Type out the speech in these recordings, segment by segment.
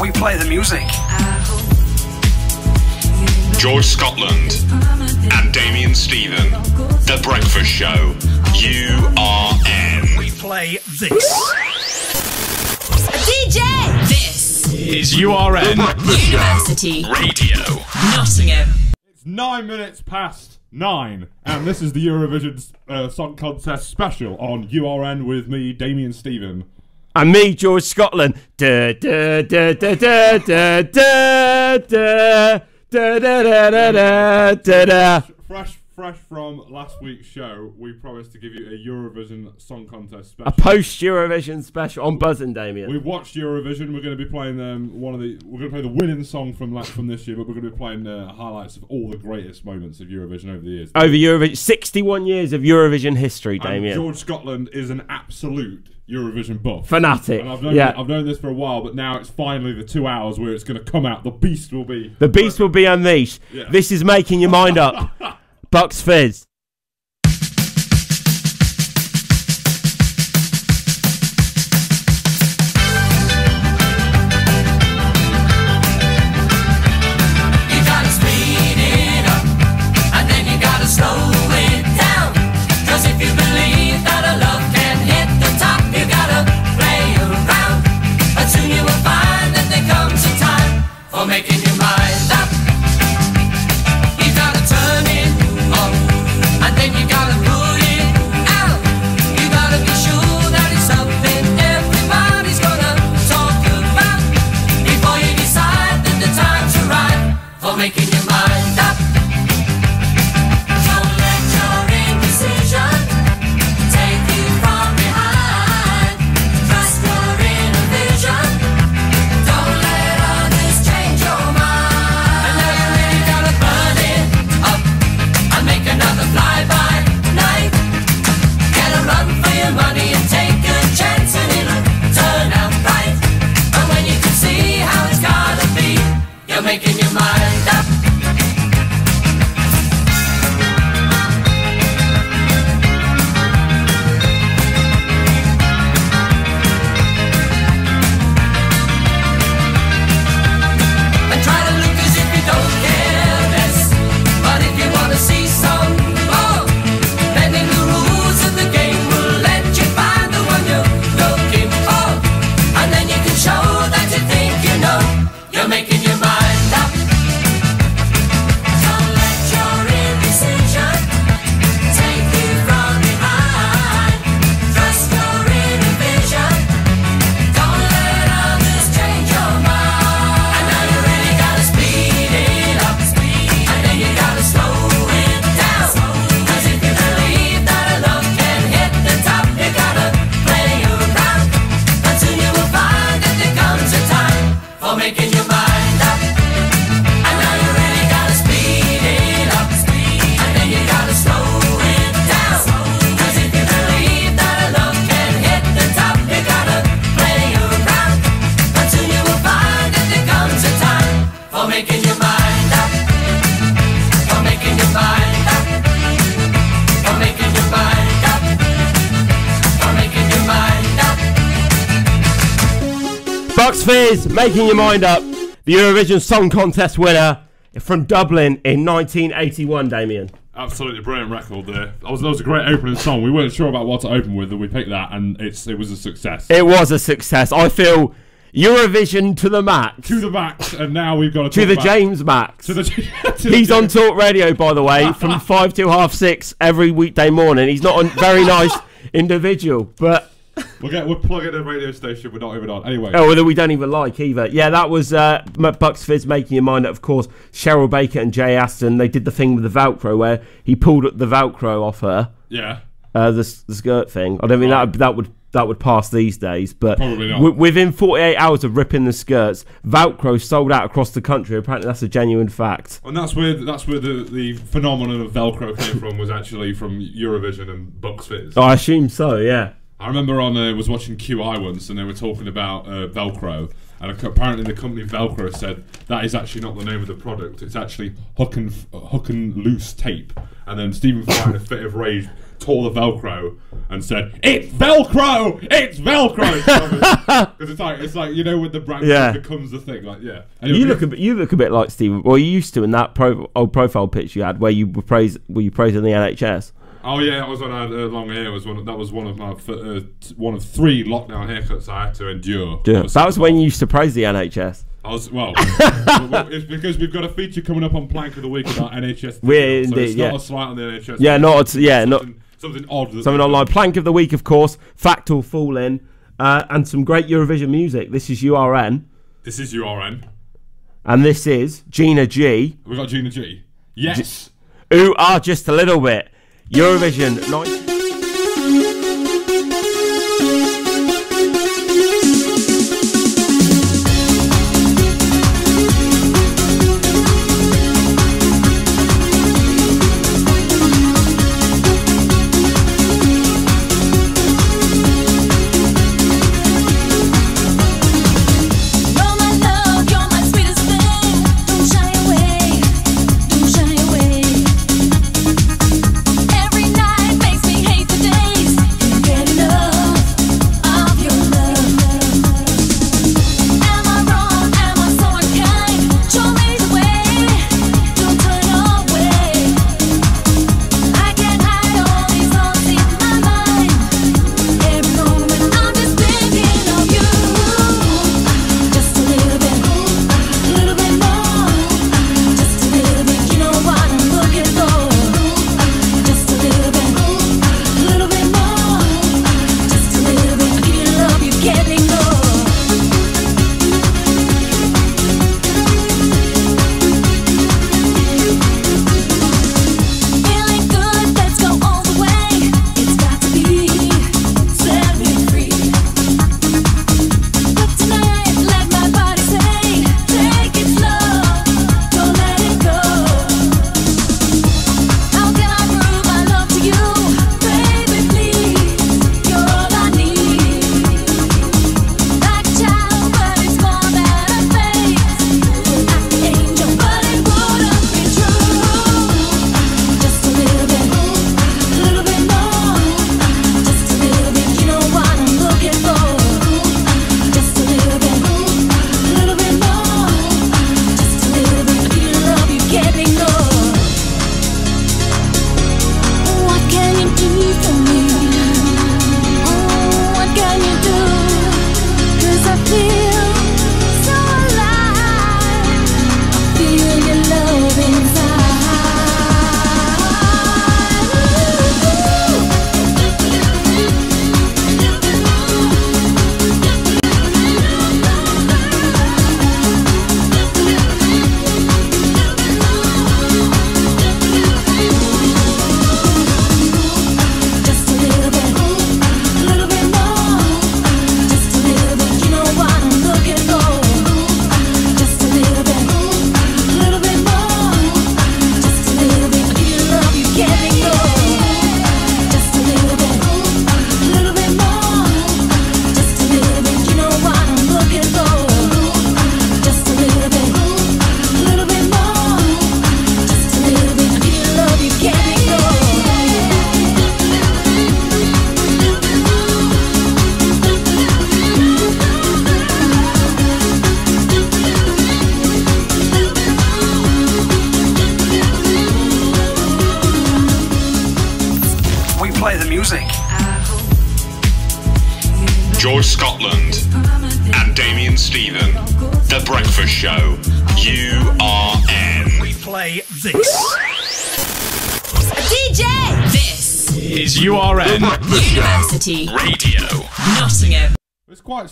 we play the music. George Scotland and Damian Stephen. The Breakfast Show. URN. We play this. DJ! This is URN University Radio. Nottingham. It's nine minutes past nine, and this is the Eurovision uh, Song Contest special on URN with me, Damian Stephen. And me, George Scotland. Da da da da da da da da da da da da da da. Fresh, fresh from last week's show, we promised to give you a Eurovision Song Contest special. A post Eurovision special on buzzing, Damian. We've watched Eurovision. We're going to be playing um, one of the. We're going to play the winning song from la- from this year, but we're going to be playing uh, highlights of all the greatest moments of Eurovision over the years. Over Eurovision, 61 years of Eurovision history, And Damian. George Scotland is an absolute Eurovision buff. Fanatic. And I've known, Yeah. I've known this for a while, but now it's finally the two hours where it's going to come out. The beast will be. The beast will be unleashed. Yeah. This is making your mind up. Bucks Fizz. For making your mind up. For making your mind up. For making your mind up. For making your mind up. Bucks Fizz, making your mind up. The Eurovision Song Contest winner from Dublin in 1981, Damian. Absolutely brilliant record there. That was, that was a great opening song. We weren't sure about what to open with, and we picked that, and it's it was a success. It was a success. I feel Eurovision to the max. to the max, and now we've got to To the about- James Max. To the, to the He's on Talk Radio, by the way, from five till half six every weekday morning. He's not a very nice individual, but We'll get we'll plug in a radio station. We're not even on anyway. oh, that we don't even like either. Yeah, that was uh, Bucks Fizz making your mind up. Of course, Cheryl Baker and Jay Aston. They did the thing with the Velcro where he pulled the Velcro off her, Yeah, uh, the, the skirt thing. I don't think that that would that would pass these days, but Probably not. wi- within 48 hours of ripping the skirts, Velcro sold out across the country. Apparently, that's a genuine fact. and that's where that's where the, the phenomenon of Velcro came from. Was actually from Eurovision and Bucks Fizz. I assume so. Yeah. I remember on uh, was watching QI once, and they were talking about uh, Velcro, and apparently the company Velcro said that is actually not the name of the product. It's actually hook and hook and loose tape. And then Stephen Fry, in a fit of rage, tore the Velcro and said, "It's Velcro! It's Velcro!" Because it's like it's like you know when the brand Yeah. becomes the thing. Like yeah, Anyway, You look a bit. You look a bit like Stephen. Well, you used to in that pro, old profile picture you had, where you were praise, were you praising the NHS? Oh yeah, that was when I had uh, long hair. Was one of, that was one of my uh, one of three lockdown haircuts I had to endure. Yeah. That was when you used to praise the NHS. I was well. it's because we've got a feature coming up on Plank of the Week about NHS. We're so indeed, it's not yeah. a slight on the NHS. Yeah, not yeah, not something, odd. that something online. Plank of the week, of course. Fact or fall in, uh, and some great Eurovision music. This is URN, This is URN. and this is Gina G. We got Gina G. Yes. Ooh, ah, just a little bit. Eurovision 19.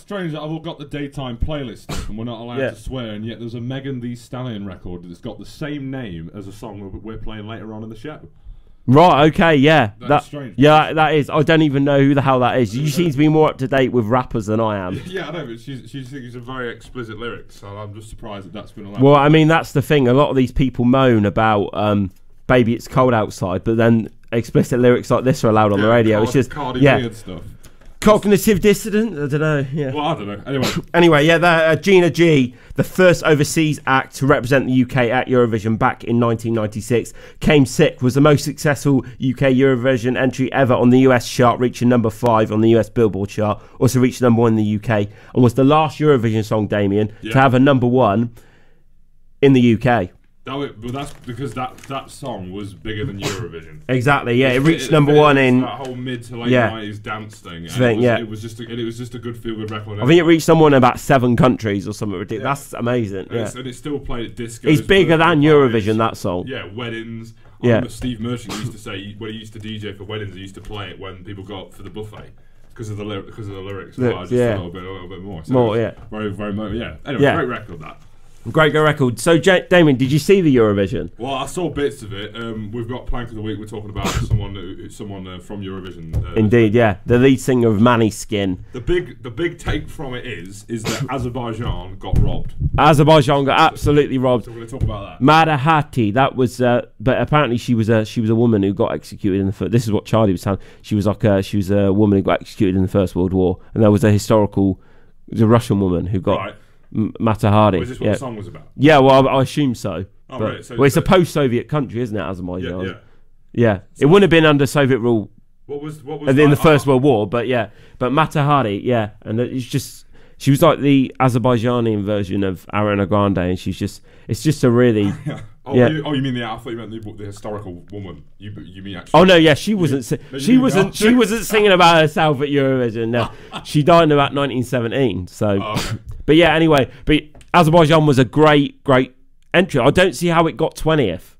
Strange that I've all got the daytime playlist stuff and we're not allowed Yeah. to swear, and yet there's a Megan Thee Stallion record that's got the same name as a song we're, we're playing later on in the show. Right. Okay. Yeah. That's that, strange. Yeah, that is. I don't even know who the hell that is. You seem to be more up to date with rappers than I am. Yeah, I know, but she's, she sings some very explicit lyrics, so I'm just surprised that that's been allowed. Well, I mean, that's the thing. A lot of these people moan about, um, "Baby, it's cold outside," but then explicit lyrics like this are allowed on the radio. Cardi, it's just, Cardi yeah, stuff. Cognitive dissident? I don't know. Yeah. Well, I don't know. Anyway, Anyway, yeah, that, uh, Gina G, the first overseas act to represent the UK at Eurovision back in 1996, came sick, was the most successful UK Eurovision entry ever on the US chart, reaching number five on the US Billboard chart, also reached number one in the UK, and was the last Eurovision song, Damian, Yeah. to have a number one in the UK. That, wa- but that's because that that song was bigger than Eurovision. Exactly, yeah, it reached It- number it- one in. that whole mid to late Yeah. nineties dance thing. it was, yeah. it was just a, it was just a good feel good record. I think it reached number one in about seven countries or something ridiculous. That's amazing. and, Yeah. it's, and it still played at disco. It's bigger than Eurovision, that song. Yeah, weddings. I Yeah. remember Steve Merchant used to say when he used to DJ for weddings, he used to play it when people got for the buffet because of the because of the lyrics. Just yeah. a little bit, a little bit more. So More, yeah. Very, very, yeah. Anyway, Yeah. great record that. Great go record. So, J- Damian, did you see the Eurovision? Well, I saw bits of it. Um, we've got plank of the week. We're talking about someone, who- someone uh, from Eurovision. Uh, Indeed, yeah. The lead singer of Måneskin. The big, the big take from it is, is that Azerbaijan got robbed. Azerbaijan got absolutely robbed. So we're going to talk about that. Mata Hari, that was, uh, but apparently she was a she was a woman who got executed in the first. This is what Charlie was saying. She was like a, she was a woman who got executed in the First World War, and there was a historical, it was a Russian woman who got Right. M- Mata Hari. Oh, was this what yeah. the song was about? yeah, well, I, I assume so. Oh, But- right, so- well, it's a post-Soviet country, isn't it, Yeah, Azerbaijan? yeah. Yeah. it wouldn't have been under Soviet rule What was what was in the? First I- World War, but yeah, but Mata Hari, yeah, and it's just she was like the Azerbaijani version of Ariana Grande, and she's just it's just a really Oh, Yeah. you, oh, you mean the? I thought you meant the, the historical woman. You you mean actually? oh no, yeah, she wasn't No, she wasn't she wasn't singing about herself at Eurovision. No, she died in about 1917. So, Oh, okay. But yeah, anyway, but Azerbaijan was a great great entry. I don't see how it got 20th.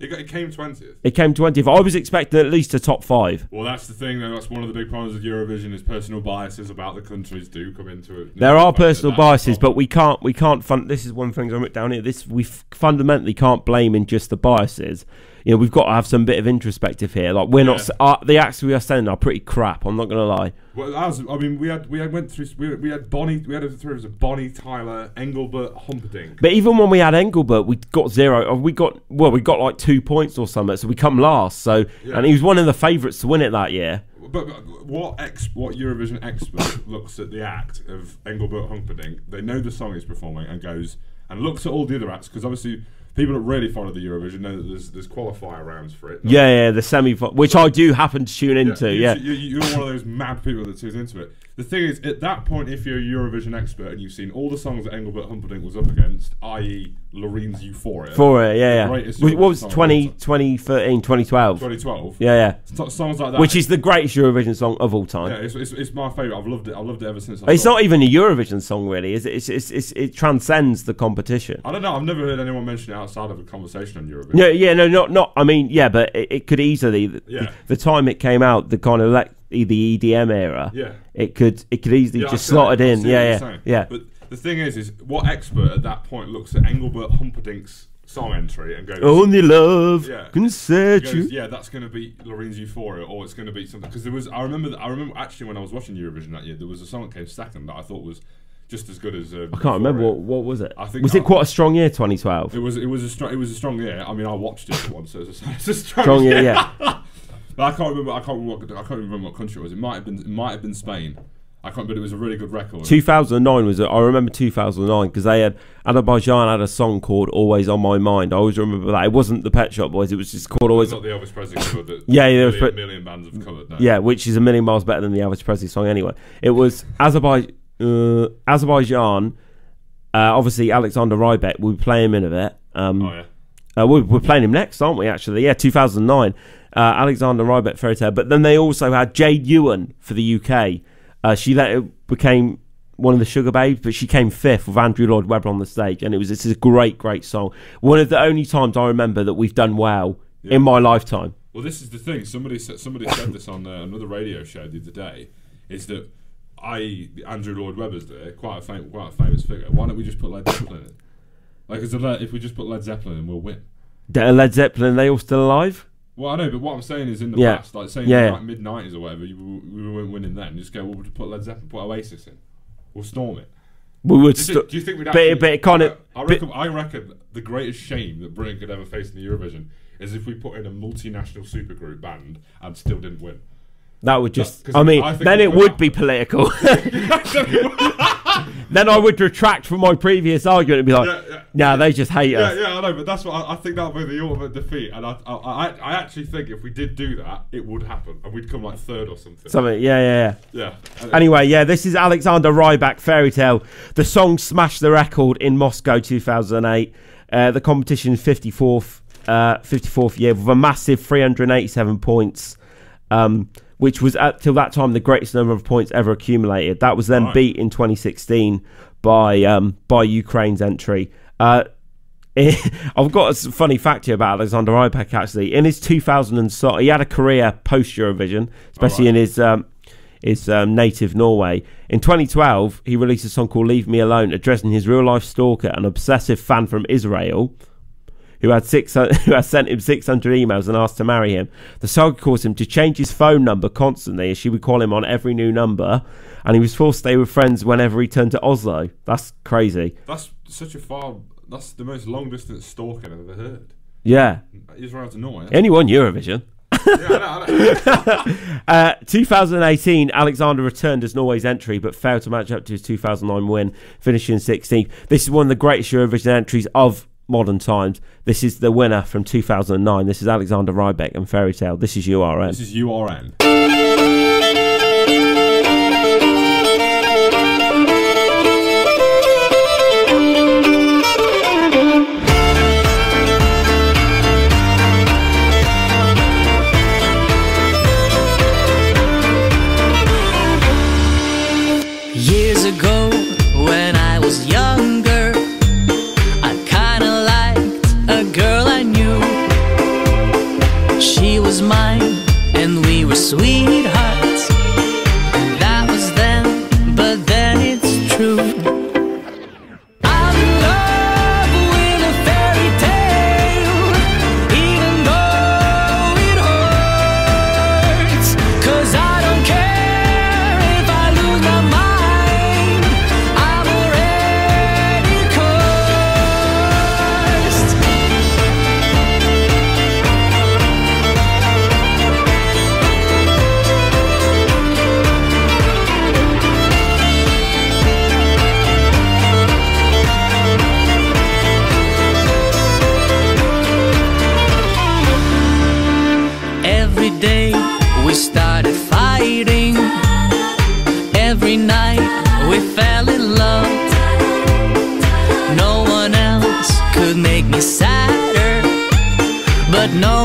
It, got, it came twentieth. It came 20th. I was expecting at least a top five. Well, that's the thing. Though. That's one of the big problems with Eurovision is personal biases about the countries do come into it. There are personal biases, but we can't we can't fund. This is one thing I wrote down here. This we f- fundamentally can't blame in just the biases. You know, we've got to have some bit of introspective here. Like we're not Yeah. uh, the acts we are sending are pretty crap. I'm not gonna lie. Well, as, I mean, we had we had went through we, we had Bonnie we had a through of Bonnie Tyler, Engelbert Humperdinck. But even when we had Engelbert, we got zero. uh, We got well, we got like two points or something. So we come last. So Yeah. and he was one of the favourites to win it that year. But, but what ex what Eurovision expert looks at the act of Engelbert Humperdinck? They know the song he's performing and goes and looks at all the other acts because obviously people that really follow the Eurovision know that there's there's qualifier rounds for it. Yeah, yeah, the semi, which I do happen to tune into. you- Yeah, you, you're one of those mad people that tunes into it. The thing is, at that point, if you're a Eurovision expert and you've seen all the songs that Engelbert Humperdinck was up against, i.e., Loreen's Euphoria, for it. Yeah, yeah. What was song it, of all 20, 2013, 2012? 2012, Yeah, yeah. so- songs like that, Which is the greatest Eurovision song of all time. yeah, it's, it's, it's my favourite. I've loved it. I've loved it ever since. I It's not it. even a Eurovision song, really. Is it? It's, it's, it's, it transcends the competition. I don't know. I've never heard anyone mention it outside of a conversation on Eurovision. Yeah, yeah, no, not, not. I mean, yeah, but it, it could easily. The, Yeah. the time it came out, the kind of like the EDM era. Yeah. It could, it could easily Yeah, just it in. Yeah, yeah, yeah. But the thing is, is what expert at that point looks at Engelbert Humperdinck's song entry and goes, Only love Yeah. can set goes, you. yeah, that's going to be Loreen's Euphoria, or it's going to be something. Because there was, I remember, that, I remember actually when I was watching Eurovision that year, there was a song that came second that I thought was just as good as. Uh, I can't remember what, what was it. I think was it I- quite a strong year, 2012? It was. It was a strong. It was a strong year. I mean, I watched it once, so it's a, it's a strong, Strong year, yeah. But I can't remember. I can't remember. What, I can't remember what country it was. It might have been. It might have been Spain. I can't. But it was a really good record. 2009 was. I remember 2009 because they had Azerbaijan had a song called "Always on My Mind." I always remember that. It wasn't the Pet Shop Boys. It was just called "Always." not the Elvis Presley cover that Yeah, yeah, million, pre- million bands have covered. No. Yeah, which is a million miles better than the Elvis Presley song anyway. It was Azerbaijan. Uh, Azerbaijan. Uh, obviously, Alexander Rybak. We play him in a bit. Um, Oh yeah. Uh, we're, we're playing him next, aren't we? Actually, yeah, 2009. Uh, Alexander Rybak Fairy Tale. But then they also had Jade Ewen for the UK. Uh, she later became one of the Sugababes, but she came fifth with Andrew Lloyd Webber on the stage, and it was it's a great, great song. One of the only times I remember that we've done well in my lifetime. Well, this is the thing. Somebody said somebody said this on uh, another radio show the other day. Is that I Andrew Lloyd Webber's there, quite a fam- quite a famous figure. Why don't we just put Led Zeppelin in? Like, is it, if we just put Led Zeppelin in, we'll win. Led Zeppelin, they all still alive? Well, I know, but what I'm saying is in the Yeah. past, like saying Yeah, yeah. like mid '90s or whatever, you, we weren't winning then. Just go, well, we'll put Led Zeppelin, put Oasis in, we'll storm it. We would. St- think, do you think we'd but, actually? it- but it kind of. I but- reckon, I reckon the greatest shame that Britain could ever face in the Eurovision is if we put in a multinational supergroup band and still didn't win. That would just. 'cause I mean, I think then it it would would be political. then I would retract from my previous argument and be like, Yeah, yeah. "Nah, they just hate us." yeah, I know, but that's what I, I think that would be the ultimate defeat, and I, I, I, I actually think if we did do that, it would happen, and we'd come like third or something. Something. Yeah, yeah, yeah. yeah. Anyway, yeah, this is Alexander Rybak, Fairy Tale. The song smashed the record in Moscow 2008. Uh, the competition's 54th, uh, 54th year with a massive 387 points, um, which was at till that time the greatest number of points ever accumulated. That was then Right. beat in 2016 by um, by Ukraine's entry. Uh, I've got a funny fact here about Alexander Rybak. Actually, in his 2000 so, he had a career post Eurovision, especially in his um, his um, native Norway. In 2012, he released a song called "Leave Me Alone," addressing his real life stalker, an obsessive fan from Israel. Who had six? Who had sent him 600 emails and asked to marry him? The saga caused him to change his phone number constantly, as she would call him on every new number, and he was forced to stay with friends whenever he turned to Oslo. That's crazy. That's such a far. That's the most long distance stalking I've ever heard. Yeah, Israel to Norway. only won Eurovision. yeah, I know, I know. Uh, 2018, Alexander returned as Norway's entry, but failed to match up to his 2009 win, finishing 16th. This is one of the greatest Eurovision entries of modern times. This is the winner from 2009. This is Alexander Rybak and Fairy Tale. This is URN. This is URN. We but no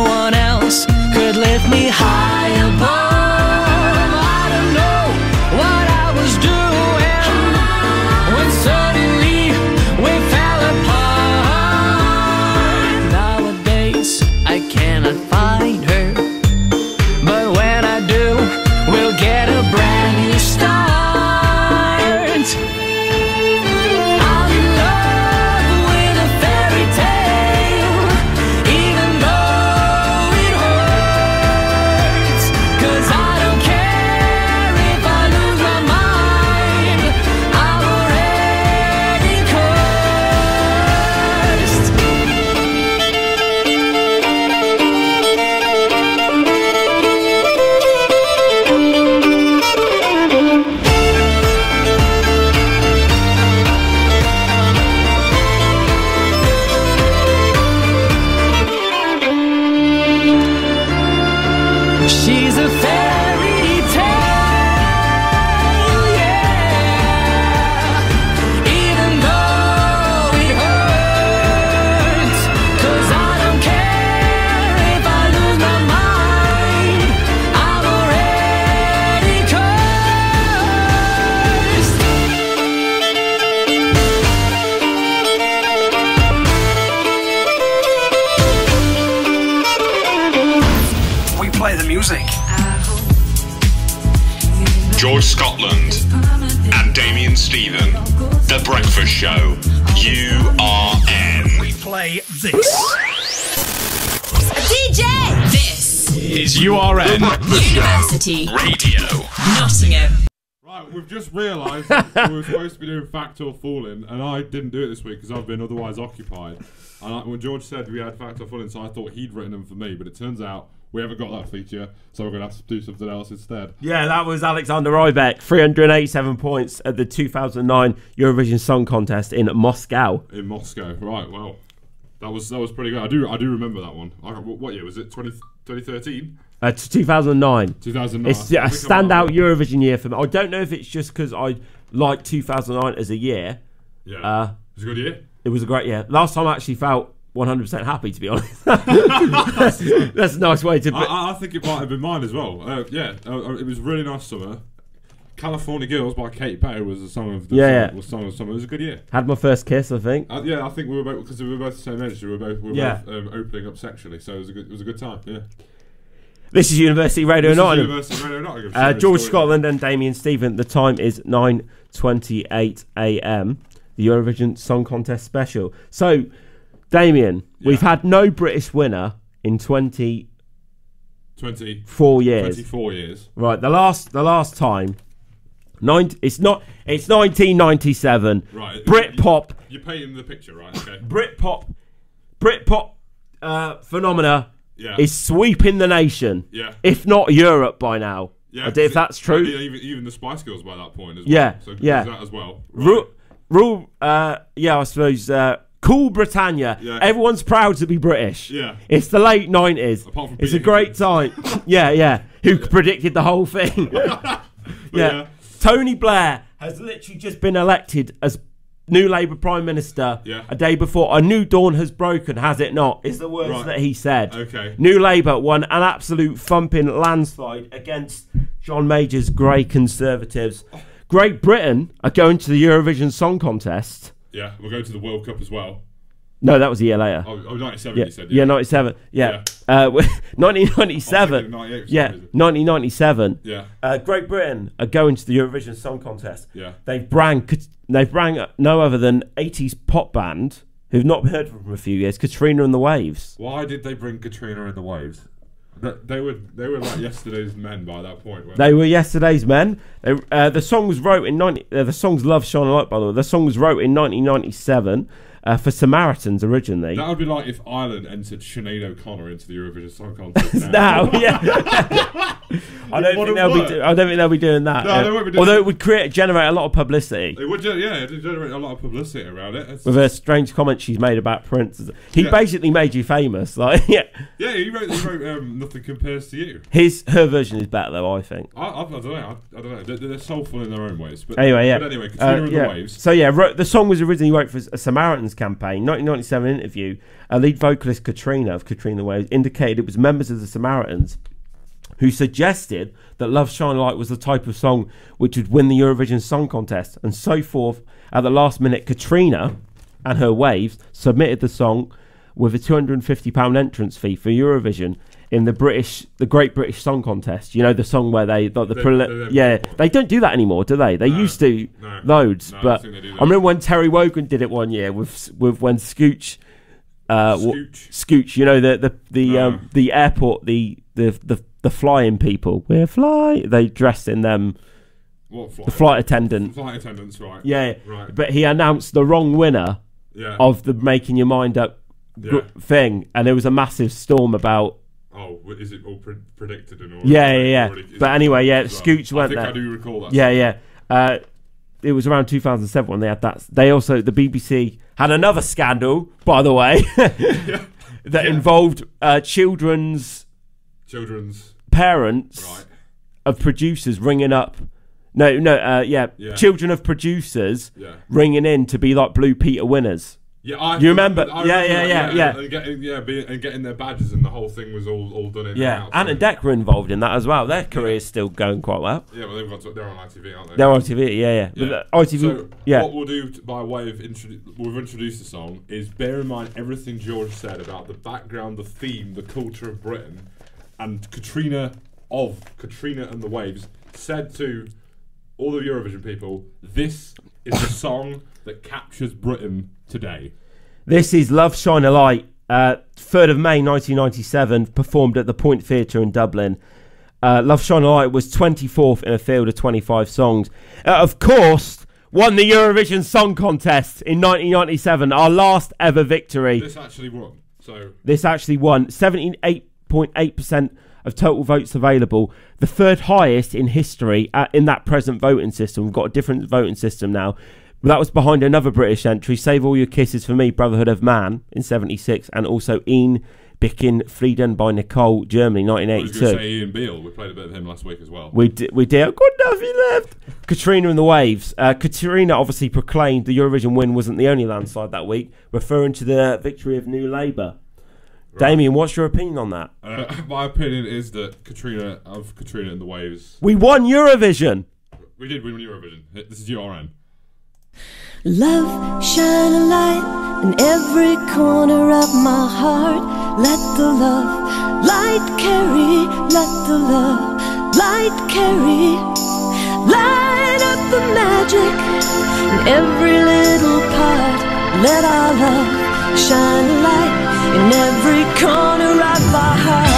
fact or fooling, and I didn't do it this week because I've been otherwise occupied. And I, when George said we had fact or fooling, so I thought he'd written them for me, but it turns out we haven't got that feature, so we're going to have to do something else instead. Yeah, that was Alexander Rybak, 387 points at the 2009 Eurovision Song Contest in Moscow. In Moscow, right? Well, that was that was pretty good. I do I do remember that one. I, what year was it? 20, 2013? Uh, to 2009. 2009. It's a standout Eurovision year for me. I don't know if it's just because I like 2009 as a year. Yeah, Uh, it was a good year. It was a great year. Last time I actually felt 100% happy, to be honest. that's, that's a nice way to I, put I, I think it might have been mine as well. Uh, yeah, uh, it was a really nice summer. California Girls by Kate Perry was the song of the Yeah, summer, yeah. was song of summer. It was a good year. Had my first kiss, I think. Uh, yeah, I think we were both because we were both the same age. We were both we were Yeah. both um, opening up sexually, so it was a good it was a good time. Yeah. This is University Radio This is Nottingham. University Radio Nottingham. Uh, George. Scotland and Damian Stephen. The time is 9:28 a.m. The Eurovision Song Contest special. So, Damian, we've had no British winner in 24 20, years. 24 years. Right, the last the last time. Nine, it's not. It's 1997. Right. Britpop. You're painting the picture, right? Okay. Britpop. Britpop uh, phenomena Yeah. is sweeping the nation. Yeah. If not Europe by now. Yeah. I if that's true. Yeah, even, even the Spice Girls by that point as well. Yeah, So yeah. that as well. Ru- rule, uh, yeah, I suppose. Uh, cool Britannia. Yeah. Everyone's proud to be British. Yeah. It's the late nineties. Apart from It's a great time. yeah, yeah. Who predicted the whole thing? yeah. yeah. Tony Blair has literally just been elected as new Labour Prime Minister Yeah. a day before. A new dawn has broken, has it not? Is the words Right. that he said. Okay. New Labour won an absolute thumping landslide against John Major's grey Conservatives. Great Britain are going to the Eurovision Song Contest. Yeah. We'll go to the World Cup as well. No, that was a year later. Oh, oh 97 yeah, you said. yeah, 97. Yeah. Uh, 1997. I was thinking 98 for some Yeah, 1997. Yeah. Uh, Great Britain are going to the Eurovision Song Contest. Yeah. They've brang, they've brang no other than 80s pop band who've not heard from for a few years, Katrina and the Waves. Why did they bring Katrina and the waves? They, they were they were like yesterday's men by that point. weren't They were yesterday's men. They, uh, the song was wrote in 90. Uh, the song's "Love Shine a Light" by the way. The song was wrote in 1997 uh, for Samaritans originally. That would be like if Ireland entered Sinead O'Connor into the Eurovision Song Contest. now. now, yeah. I don't think they'll be. Do- I don't think they'll be doing that. No, they won't be doing although it would create generate a lot of publicity. It would, gen- yeah, it would generate a lot of publicity around it. It's- With her strange comments she's made about Prince, he Yeah. basically made you famous. Like, yeah, yeah, he wrote, he wrote um, "Nothing Compares to You." his her version is better though. I think. I, I, I don't know. I, I don't know. They're, they're soulful in their own ways. But Anyway, yeah. But anyway, Uh, yeah. the Waves. So yeah, wrote, the song was originally wrote for a Samaritans campaign, 1997 interview. A lead vocalist Katrina of Katrina Waves indicated it was members of the Samaritans who suggested that Love Shine Light was the type of song which would win the Eurovision Song Contest, and so forth. At the last minute, Katrina and her Waves submitted the song with a 250 pound entrance fee for Eurovision. In the British, the Great British Song Contest, you know the song where they, like the They- preli- they never yeah, one. they don't do that anymore, do they? They No, used to no, loads, no, but do I remember when Terry Wogan did it one year with with when Scooch, uh, Scooch. Scooch, you know the the the um, the airport, the the the the flying people, we're fly. They dressed in them, What flight? the flight attendant. Flight attendants, right? Yeah, Right. but he announced the wrong winner Yeah. of the making your mind up Yeah. thing, and there was a massive storm about. Oh, is it all pre- predicted and all? Yeah, yeah, yeah. already- But anyway, yeah, well? Scooch I went think there. I do recall that. Yeah, yeah. Uh, it was around 2007 when they had that. They also the BBC had another scandal, by the way, that involved uh, children's Children's parents right. of producers ringing up. No, no, uh, yeah, Yeah. children of producers Yeah. ringing in to be like Blue Peter winners. Yeah, I You remember? I Yeah, remember yeah, that, yeah, yeah. And getting, yeah, being, and getting their badges, and the whole thing was all, all done in Yeah, house. Ant and Dec were involved in that as well. Their career's still going quite well. Yeah, well, they've got to, they're on ITV, aren't they? They're on TV, yeah, yeah. Yeah. But, uh, ITV, So yeah. what we'll do t- by way of introdu- we've introduced the song is bear in mind everything George said about the background, the theme, the culture of Britain, and Katrina of Katrina and the Waves said to all the Eurovision people, "This is the song that captures Britain today." This is Love Shine a Light, uh, 3rd of May 1997, performed at the Point Theatre in Dublin. Uh, Love Shine a Light was 24th in a field of 25 songs. Uh, of course, won the Eurovision Song Contest in 1997, our last ever victory. This actually won. So This actually won 78 58.8% of total votes available, the third highest in history uh, in that present voting system. We've got a different voting system now. That was behind another British entry, Save All Your Kisses for Me, Brotherhood of Man in 76, and also Ein bisschen Frieden by Nicole, Germany, I was going to 1982. say Ian Beale. We played a bit of him last week as well. We did. We did. Good enough. He left. Katrina and the Waves. Uh, Katrina obviously proclaimed the Eurovision win wasn't the only landslide that week, referring to the victory of New Labour. Damian, what's your opinion on that? Uh, my opinion is that Katrina of Katrina and the Waves. We won Eurovision. We did win Eurovision. This is URN. Love, shine a light in every corner of my heart. Let the love light carry, let the love light carry. Light up the magic in every little part. Let our love shine a light in every corner of our hearts.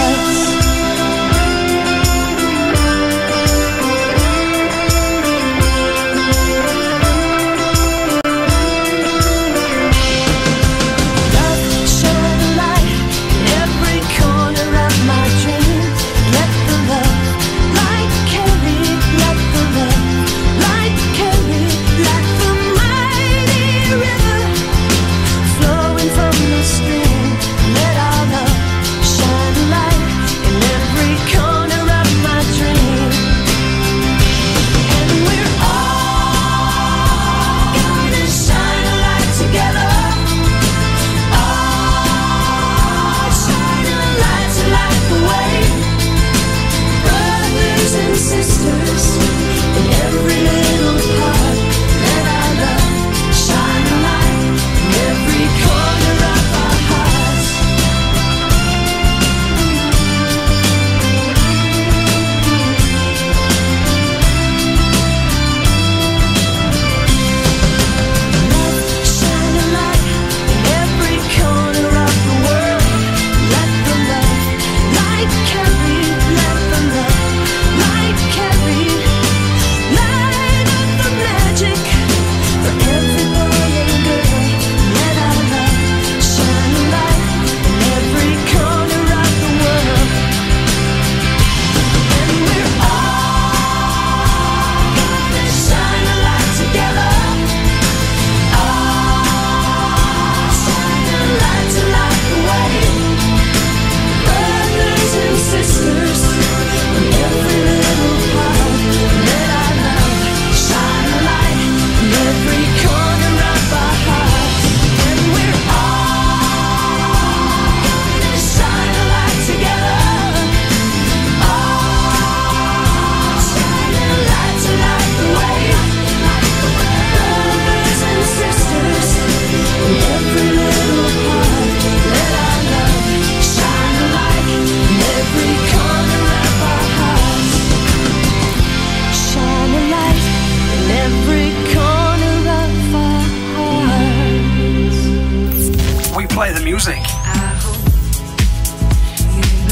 Music.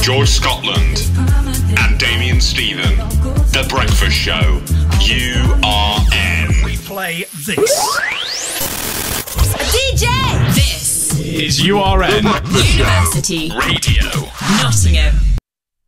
George Scotland and Damian Stephen. The Breakfast Show. URN. We play this. DJ! This Is URN University Radio. Nottingham.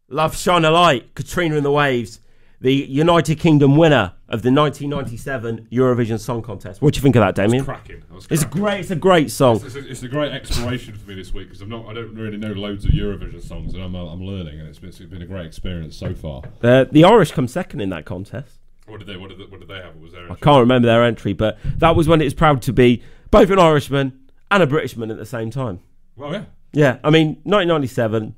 Love Shine a Light. Katrina and the Waves. The United Kingdom winner of the 1997 Eurovision Song Contest. What do you think of that, Damian? Cracking. It's a great. It's a great song. It's a, it's a great exploration for me this week because I'm not. I don't really know loads of Eurovision songs, and I'm, uh, I'm learning, and it's been, it's been a great experience so far. Uh, the Irish come second in that contest. What did they? What did they, what did they have? What was their? I can't remember their entry, but that was when it was proud to be both an Irishman and a Britishman at the same time. Well, yeah. Yeah, I mean, 1997.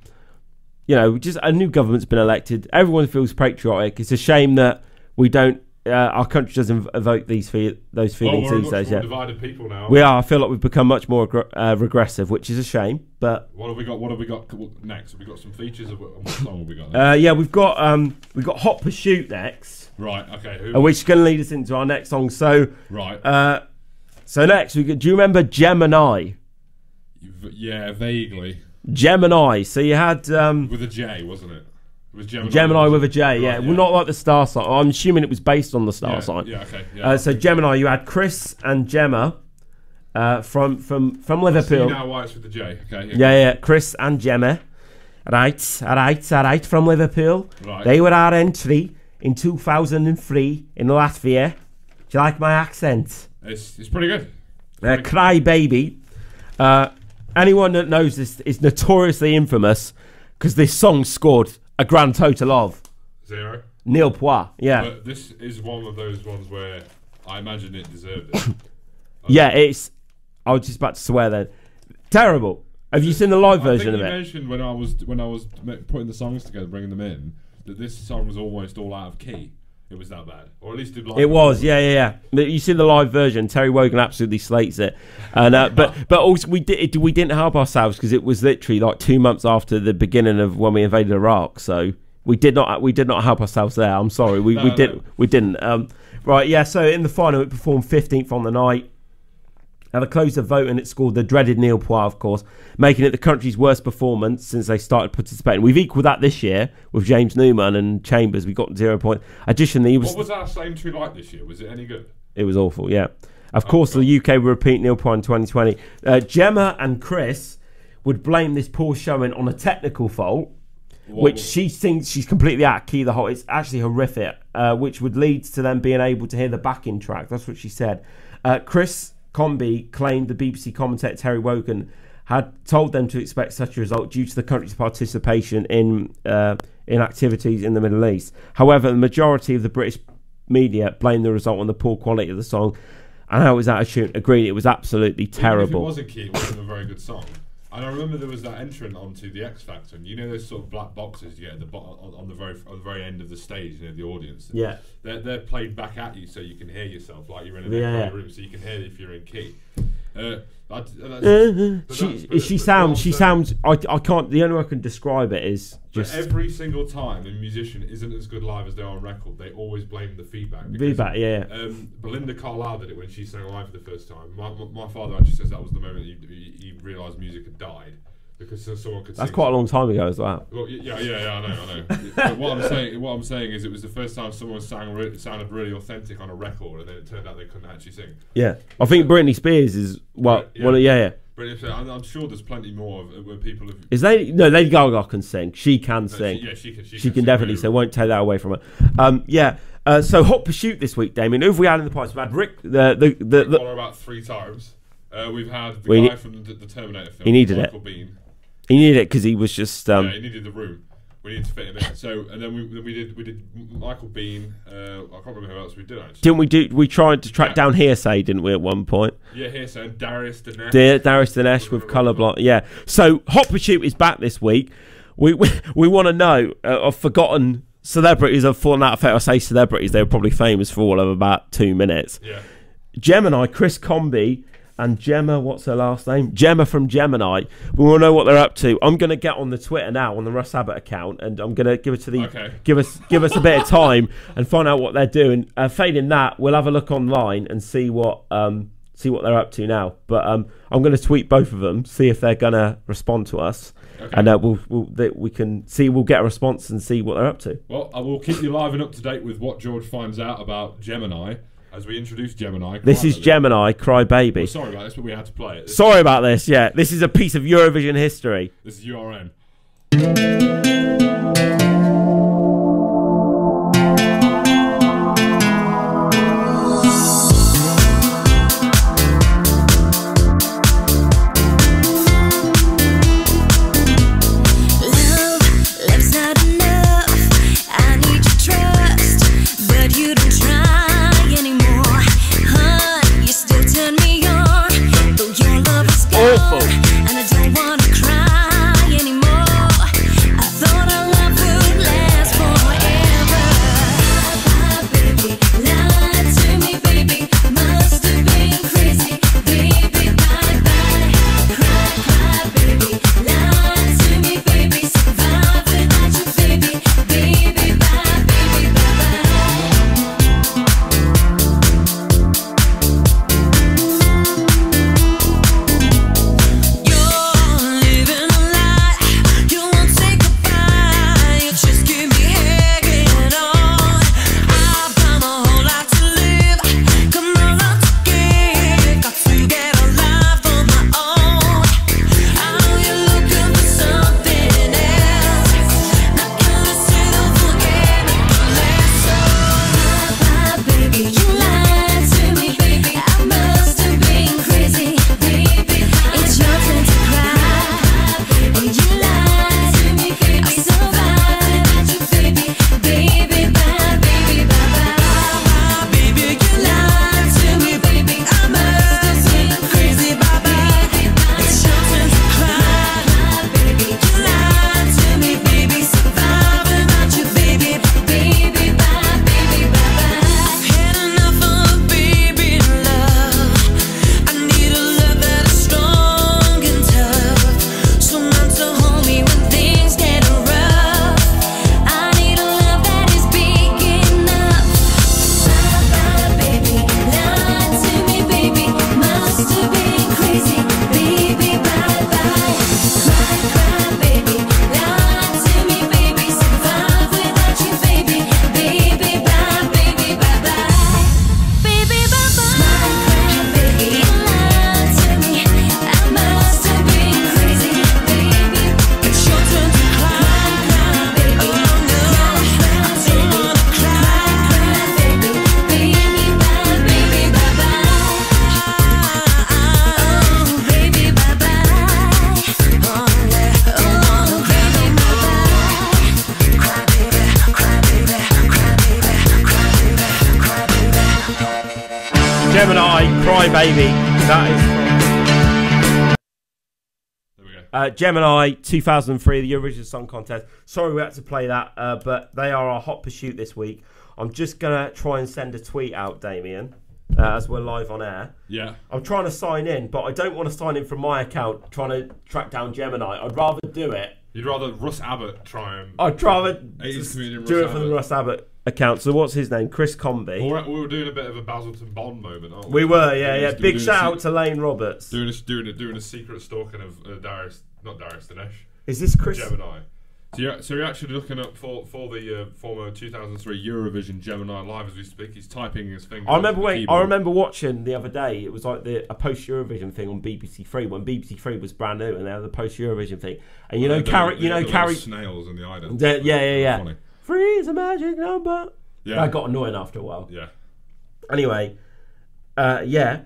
You know, just a new government's been elected. Everyone feels patriotic. It's a shame that we don't. Uh, our country doesn't evoke these fe- those feelings we're these days. Yeah, divided people now. we are. I feel like we've become much more aggr- uh, regressive, which is a shame. But What have we got? What have we got next? Have we got some features of what, song have we got? uh, yeah, we've got um, we've got Hot Pursuit next, right. Okay. Who? uh, which is going to lead us into our next song. So, right. uh, so next, we got, do you remember Jemini? V- yeah, vaguely Jemini. So you had um, with a J, wasn't it? It was Jemini. Jemini with a J. Right, yeah, well, not like the star sign. I'm assuming it was based on the star yeah, sign. Yeah. Okay. Yeah. Uh, so Jemini, you had Chris and Gemma uh, from from from See Liverpool. now why it's with the J. Okay. Yeah, yeah, Chris and Gemma. Right, alright, alright, from Liverpool. Right. They were our entry in 2003 in the Latvia. Do you like my accent? It's, it's pretty good. Uh, Cry Baby. Uh, anyone that knows this is notoriously infamous because this song scored a grand total of Zero. nil point. Yeah, But this is one of those ones where I imagine it deserved it. yeah. It's. I was just about to swear then. Terrible. Have you seen the live I version think of you it? mentioned when I was when I was putting the songs together, bringing them in, that this song was almost all out of key. It was that bad, or at least it. It was, yeah, yeah, yeah. But You see the live version. Terry Wogan absolutely slates it, and uh, but but also we did we didn't help ourselves because it was literally like two months after the beginning of when we invaded Iraq. So we did not we did not help ourselves there. I'm sorry, we, we No, did no. we didn't. Um, right, yeah. So in the final, it performed 15th on the night. At the close of voting, it scored the dreaded nul points, of course, making it the country's worst performance since they started participating. We've equalled that this year with James Newman and Chambers. We got zero points. Additionally, it was What was our same two like this year? Was it any good? it was awful, yeah. Of course, the UK will repeat nul points in 2020. Uh, Gemma and Chris would blame this poor showing on a technical fault, which was- she thinks she's completely out of key. The whole it's actually horrific, uh, which would lead to them being able to hear the backing track. That's what she said. Uh, Chris Comby claimed the BBC commentator Terry Wogan had told them to expect such a result due to the country's participation in uh, in activities in the Middle East. However, the majority of the British media blamed the result on the poor quality of the song. And how it was tune. Agreed, it was absolutely if it terrible. was a key, it wasn't a very good song. And I remember there was that entrant onto the X Factor, and you know those sort of black boxes you get at the bo- on, on the very on the very end of the stage, you know, the audience. Yeah. they're, they're played back at you so you can hear yourself, like you're in an Yeah, echo room, so you can hear if you're in key. Uh, that, that's, she but- she but sounds she sounds I, I can't the only way I can describe it is just every single time a musician isn't as good live as they are on record, they always blame the feedback. because, feedback yeah, yeah. Um, Belinda Carlisle did it when she sang live for the first time. My, my, my father actually says that was the moment he, he, he realised music had died because someone could. That's quite a long time ago as well. Well, yeah, yeah, yeah, I know, I know. but what I'm saying, what I'm saying is, it was the first time someone sang re- sounded really authentic on a record, and then it turned out they couldn't actually sing. Yeah, I think Britney Spears is well, Yeah. well, yeah, yeah. But if, I'm, I'm sure there's plenty more of, where people have. Is Lady no Lady Gaga can sing? She can she- sing. yeah, she can- she She can can definitely really sing. Won't take that away from her. Um, yeah. Uh, so hot pursuit this week, Damien. Who have we had in the pipes? We've had Rick, the the the, the about three times. Uh, we've had the We guy ne- from the, the Terminator film. He needed Michael it. Biehn. He needed it because he was just um, yeah, he needed the room. We needed to fit him in. So, and then we, then we did we did Michael Biehn. Uh, I can't remember who else we did actually. didn't we do? We tried to track down Hear'Say, didn't we? At one point. Yeah, here so Darius Danesh. Dear Darius Danesh with colour block. Yeah. So Hot Pursuit is back this week. We we, we want to know uh, of forgotten celebrities of fallen out of favour. I say celebrities, they were probably famous for all of about two minutes. Yeah. Jemini, Chris Comby, and Gemma, what's her last name? Gemma from Jemini. We to know what they're up to. I'm going to get on the Twitter now on the Russ Abbott account, and I'm going to give it to the Okay. give us give us a bit of time and find out what they're doing. Uh, failing that, we'll have a look online and see what um see what they're up to now. But um, I'm going to tweet both of them, see if they're going to respond to us, Okay. and uh, we'll, we'll that we can see we'll get a response and see what they're up to. Well, I will keep you live and up to date with what George finds out about Jemini as we introduce Jemini. This is. Jemini, Cry Baby. Well, sorry about this, but we had to play it. This, Sorry about this. Yeah, this is a piece of Eurovision history. this is URN. uh, Jemini 2003, the Eurovision Song Contest. Sorry we had to play that, uh, but they are our hot pursuit this week. I'm just going to try and send a tweet out, Damien, uh, as we're live on air. Yeah. I'm trying to sign in, but I don't want to sign in from my account trying to track down Jemini. I'd rather do it. You'd rather Russ Abbott try and. I'd rather 80s just do Russ it for the Russ Abbott account. So what's his name? Chris Comby. we were, we were doing a bit of a Basildon Bond moment, aren't We we? were, yeah, yeah. Big shout se- out to Lane Roberts. Doing a, doing a, doing a secret stalking of uh, Darius, not Darius Danesh, Is this Chris? Jemini. So you're, so you're actually looking up for for the uh, former 2003 Eurovision Jemini live as we speak. He's typing his fingers. I remember wait, I remember watching the other day. It was like the a post Eurovision thing on BBC Three when BBC Three was brand new, and they had the post Eurovision thing. And you know, The- the- Carrie, the- you know, Carrie. snails in the island. Yeah, yeah, yeah, yeah. Funny. Three is a magic number. Yeah. That got annoying after a while. Yeah. Anyway, uh, yeah.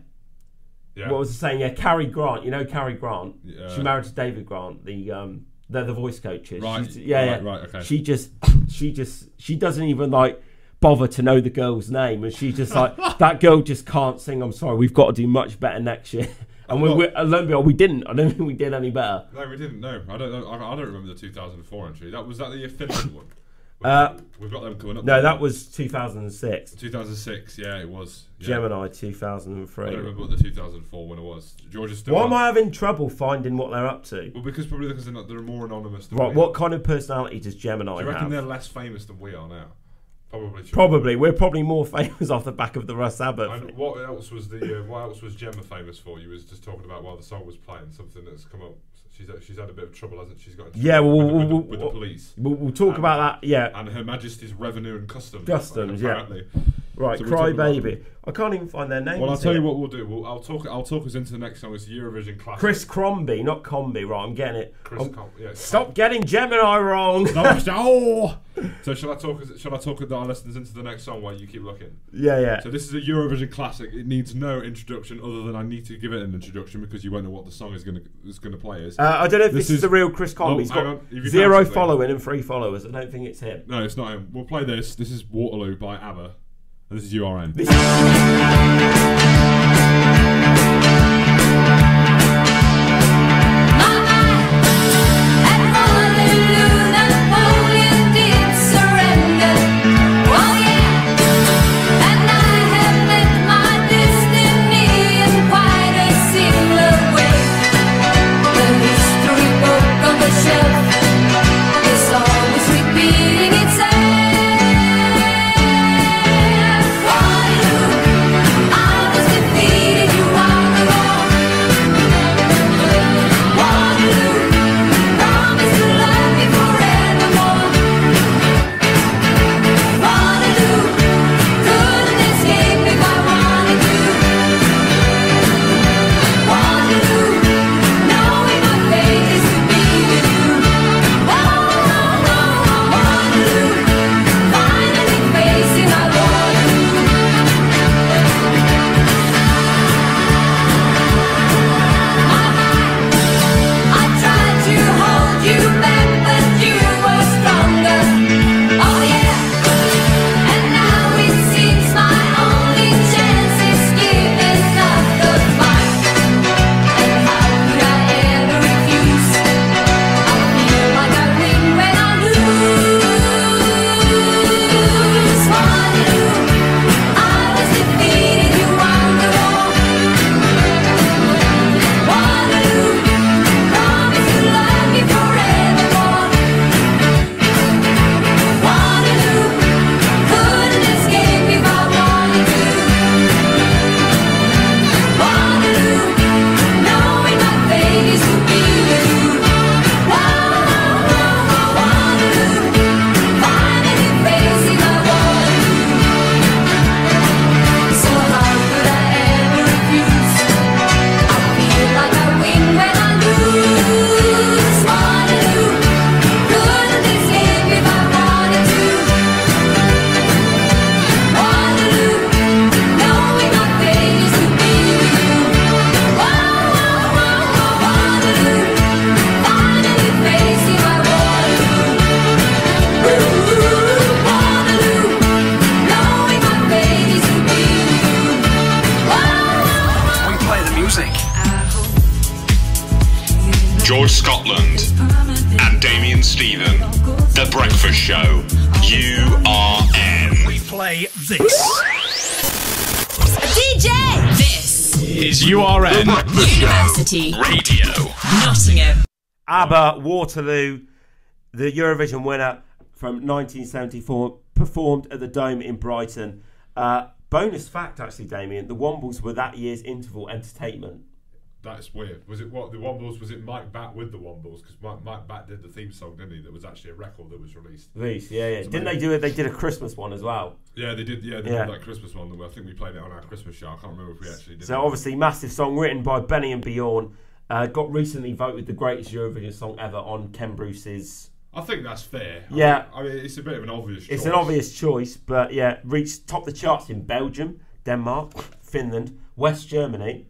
Yeah. What was I saying? Yeah, Carrie Grant. You know Carrie Grant. Yeah. She married to David Grant. The um, they're the voice coaches. Right, She's- yeah, yeah. right, right, okay. She just, she just, she doesn't even like bother to know the girl's name, and she's just like that girl just can't sing. I'm sorry, we've got to do much better next year. And we, we, lo we didn't. I don't think we did any better. No, we didn't. No, I don't. I, I don't remember the 2004 entry. That was that the Finland one. We've, Uh, we've got them coming up. No, that was 2006. 2006. Yeah, it was. Yeah. Jemini I 2003. don't remember what the 2004 winner was. Georgia still. Why am I having trouble finding what they're up to? Well, because probably because they're, not, they're more anonymous. Than Right, what kind of personality does Jemini have? Do you reckon have? they're less famous than we are now? Probably. true. Probably. We're probably more famous off the back of the Russ Abbott. And what else was the uh, what else was Gemma famous for? You was just talking about while the song was playing something that's come up. She's she's had a bit of trouble, hasn't she? She's got Yeah, well, with, well, with, well, the, with the police We'll, we'll talk about that. Yeah. and Her Majesty's Revenue and Customs. Customs, yeah. Right, So Cry about- Baby. I can't even find their name. Well, I'll tell you what we'll do. We'll, I'll talk. I'll talk us into the next song. It's a Eurovision classic. Chris Cromby, not Combi. Right, I'm getting it. Chris I'm- Com- yeah, Stop getting Jemini wrong. oh! So shall I talk? Shall I talk our listeners into the next song while you keep looking? yeah, yeah. So this is a Eurovision classic. It needs no introduction other than I need to give it an introduction because you won't know what the song is going to is going to play is. Uh, I don't know if this, This is, the real Chris Combi. He's got on. If you zero following and three followers. I don't think it's him. no, it's not him. We'll play this. This is Waterloo by ABBA. This is URN. Eurovision winner from 1974, performed at the Dome in Brighton. Uh, bonus fact, actually, Damien, the Wombles were that year's interval entertainment. That's weird. Was it what the Wombles? Was it Mike Batt with the Wombles? Because Mike, Mike Batt did the theme song, didn't he? That was actually a record that was released. Reese, yeah, yeah. Didn't they do it? They did a Christmas one as well. Yeah, they did. Yeah, they Yeah. did that Christmas one. I think we played it on our Christmas show. I can't remember if we actually did. So it. obviously, massive song written by Benny and Bjorn. Uh, got recently voted the greatest Eurovision song ever on Ken Bruce's. I think that's fair. I Yeah. mean, I mean, it's a bit of an obvious. Choice. It's an obvious choice, but yeah, reached top the charts in Belgium, Denmark, Finland, West Germany.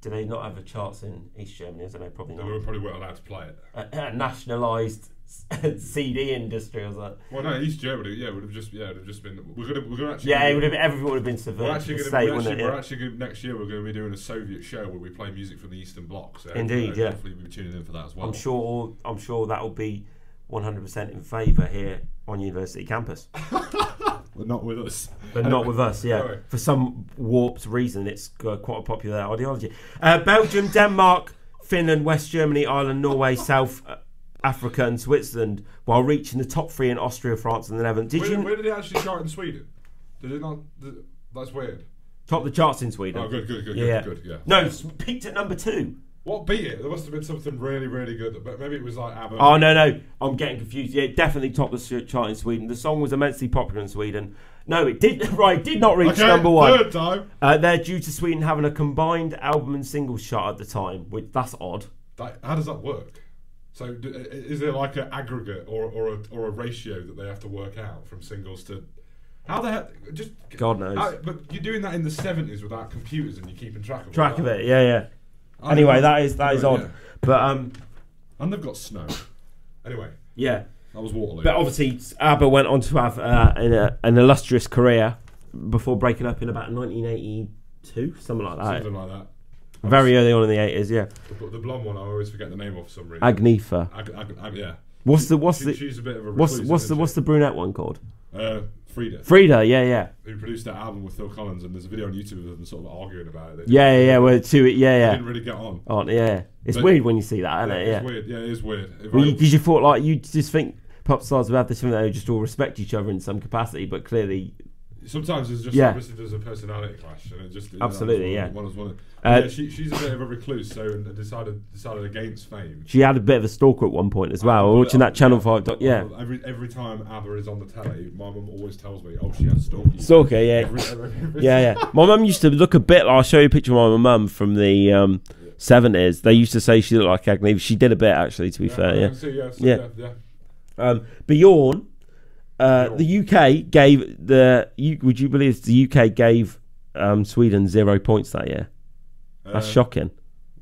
Do they not have a charts in East Germany? I don't know, probably They not. were probably weren't allowed to play it. A, a nationalised CD industry or something. Well, no, East Germany. Yeah, would have just. Yeah, would have just been. We're gonna. We're gonna actually. Yeah, it would have, everything would have been We're actually the going state, to. We're, actually, we're Yeah. actually gonna, next year. We're going to be doing a Soviet show where we play music from the Eastern Bloc. So Indeed, uh, yeah. Hopefully, we'll be tuning in for that as well. I'm sure. I'm sure that will be 100% in favour here on university campus, but not with us. but not with us. Yeah, Anyway. for some warped reason, it's quite a popular ideology. Uh, Belgium, Denmark, Finland, West Germany, Ireland, Norway, South uh, Africa, and Switzerland, while reaching the top three in Austria, France, and the Netherlands. Did Where, you where did it actually chart in Sweden? Did it not? Did, that's weird. top the charts in Sweden? Oh, good, good, good, Yeah. good, good. Yeah. No, it's peaked at number two. What beat it? There must have been something really, really good. But maybe it was like ABBA. Oh no no, I'm getting confused. Yeah, it definitely topped the chart in Sweden. The song was immensely popular in Sweden. No, it did. Right, it did not reach okay, number one. Third time. Uh, they're due to Sweden having a combined album and singles chart at the time, which that's odd. That, how does that work? So, is there like an aggregate or or a, or a ratio that they have to work out from singles to? How the heck? Just God knows. how- but you're doing that in the seventies without computers and you're keeping track of Track of it, yeah, yeah. I Anyway, know. that is that is Right, odd. yeah. But um, And they've got snow. Anyway, yeah. that was Waterloo. But obviously, ABBA went on to have uh, an, uh, an illustrious career before breaking up in about 1982, something like that. something like that. Very early on in the 80s, yeah. The, the blonde one, I always forget the name of for some reason. Agnetha. Ag, ag, ag, yeah. What's the what's She- the she's a bit of a what's recluse, what's the isn't what's the brunette one called? uh, Frida, Frida, yeah, yeah, who produced that album with Phil Collins, and there's a video on YouTube of them sort of arguing about it. Yeah, yeah, yeah. Well, to it, yeah, They yeah. didn't really get on. Oh, yeah. It's But- weird when you see that, isn't it? it's Yeah. weird. Yeah, it is weird. If Well, I- you thought like you just think pop stars would have this thing that they just all respect each other in some capacity, but clearly, Sometimes it's just Yeah. obviously there's a personality clash, and it just you know, Absolutely, yeah. One, one one. Uh, yeah, she, she's a bit of a recluse, so and decided decided against fame. she had a bit of a stalker at one point as well. Watching uh, that Channel Five, doc, yeah. Every every time ABBA is on the telly, my mum always tells me, "Oh, she has stalking." Stalker, yeah. Every- every- every- Yeah, yeah. My mum used to look a bit. I'll show you a picture of my mum from the um, 70s. They used to say she looked like Agnes. She did a bit, actually, to be Yeah, fair. Yeah. yeah, so, Yeah. yeah, yeah. Um, Bjorn, uh, the UK gave the. You, would you believe the UK gave um, Sweden zero points that year? That's Uh, shocking.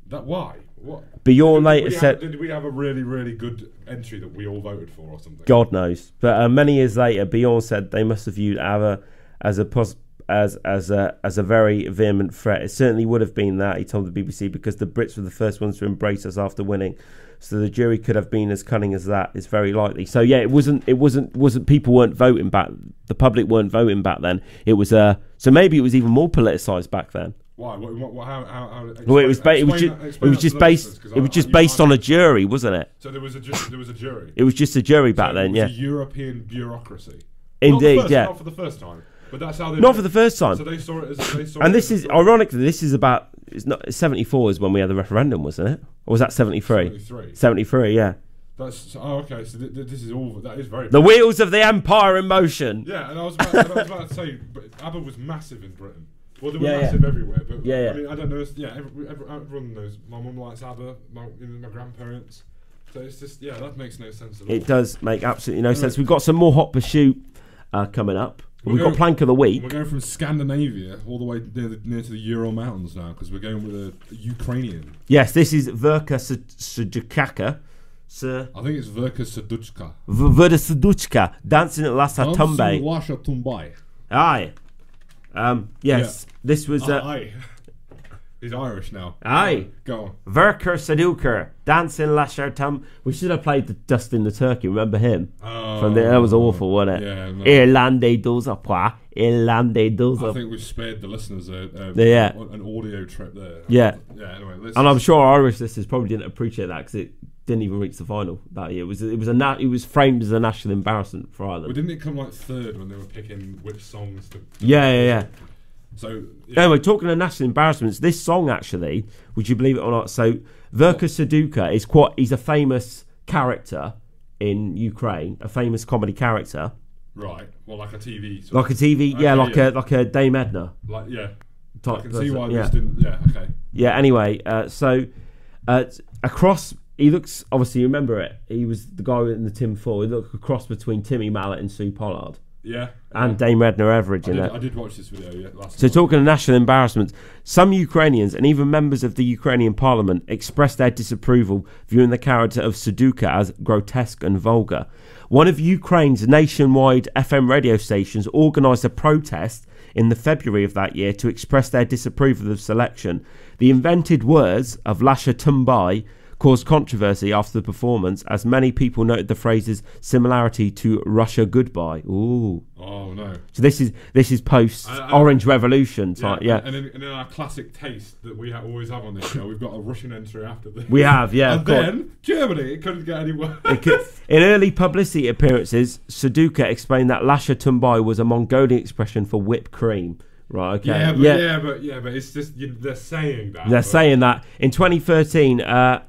That why? What? Bjorn Did later we said, have, did we have a really really good entry that we all voted for or something? God knows. But uh, many years later, Bjorn said they must have viewed ABBA as a pos- as as a as a very vehement threat. It certainly would have been that. He told the BBC because the Brits were the first ones to embrace us after winning. So the jury could have been as cunning as that. It's very likely. So yeah, it wasn't. It wasn't. Wasn't people weren't voting back. The public weren't voting back then. It was. Uh, so maybe it was even more politicized back then. Why? What, what, what, how, how, how, Well, it was. Ba- it was explain just. that- It was just to the listeners, based. It was just based on a jury, wasn't it? So there was a ju- there was a jury. It was just a jury back So then. it was Yeah. European bureaucracy. Indeed. Not first, yeah. Not for the first time, but that's how they. Not for the first time. So they saw it as they saw. And this is ironically, this is about it's not seventy four is when we had the referendum, wasn't it? Or was that seventy three? 73. Seventy three, yeah. That's oh okay. So th- th- this is all that is very. The wheels of the empire in motion. Yeah, and I was about, I was about to say, but ABBA was massive in Britain. Well, they were Yeah, yeah. massive everywhere, but Yeah, yeah. I mean, I don't know. Yeah, every, every, everyone knows. My mum likes ABBA. My, you know, my grandparents. So it's just yeah, that makes no sense at all. It does make absolutely no sense. We've got some more hot pursuit uh, coming up. We've got plank of the week. We're going from Scandinavia all the way near, the, near to the Ural Mountains now because we're going with a, a Ukrainian. Yes, this is Verka Sudukaka. Sir I think it's Verka Saduchka. Verda Suduchka dancing at. Washa Tumbai. Aye. Um, yes, this was. Uh, Aye. He's Irish now. Aye. Go on. Verker Saduker, Dancing Lasher Tum. We should have played the Dustin the Turkey. Remember him? Oh, From the, that was awful, wasn't it? Yeah, no. Irlande dos a pois. Irlande dos I think we've spared the listeners a, a Yeah. an audio trip there. Yeah. Yeah. Anyway, And I'm sure Irish listeners probably didn't appreciate that because it didn't even reach the final that year. It was it was a na- it was framed as a national embarrassment for Well, Ireland. didn't it come like third when they were picking which songs to? Yeah, yeah, yeah. So yeah. Anyway, talking of national embarrassments, this song actually, would you believe it or not? So Verka Saduka is quite he's a famous character in Ukraine, a famous comedy character. right. Well, like a TV. Sort Like a TV, yeah, Okay, like yeah. a like a Dame Edna Like yeah. type I can see why yeah. this didn't. Yeah. Okay. Yeah. Anyway, uh, so uh, across, he looks obviously. You remember it? He was the guy in the Tim Four. He looked a cross between Timmy Mallett and Sue Pollard, Yeah. and Dame Edna Everage I in did, it. I did watch this video yeah, last. So night. talking of national embarrassments, some Ukrainians and even members of the Ukrainian parliament expressed their disapproval, viewing the character of Suduka as grotesque and vulgar. One of Ukraine's nationwide FM radio stations organised a protest in the February of that year to express their disapproval of selection. The invented words of Lasha Tumbai caused controversy after the performance, as many people noted the phrase's similarity to Russia Goodbye. Ooh. Oh no. So this is this is post Orange Revolution type, yeah. And in, and in our classic taste that we ha- always have on this show, we've got a Russian entry after this. We have, yeah, And of course. then Germany. It couldn't get any worse. In early publicity appearances, Suduka explained that Lasha Tumbai was a Mongolian expression for whipped cream. Right, okay. Yeah, but yeah. but yeah, but it's just you, they're saying that. They're but- saying that in 2013, uh,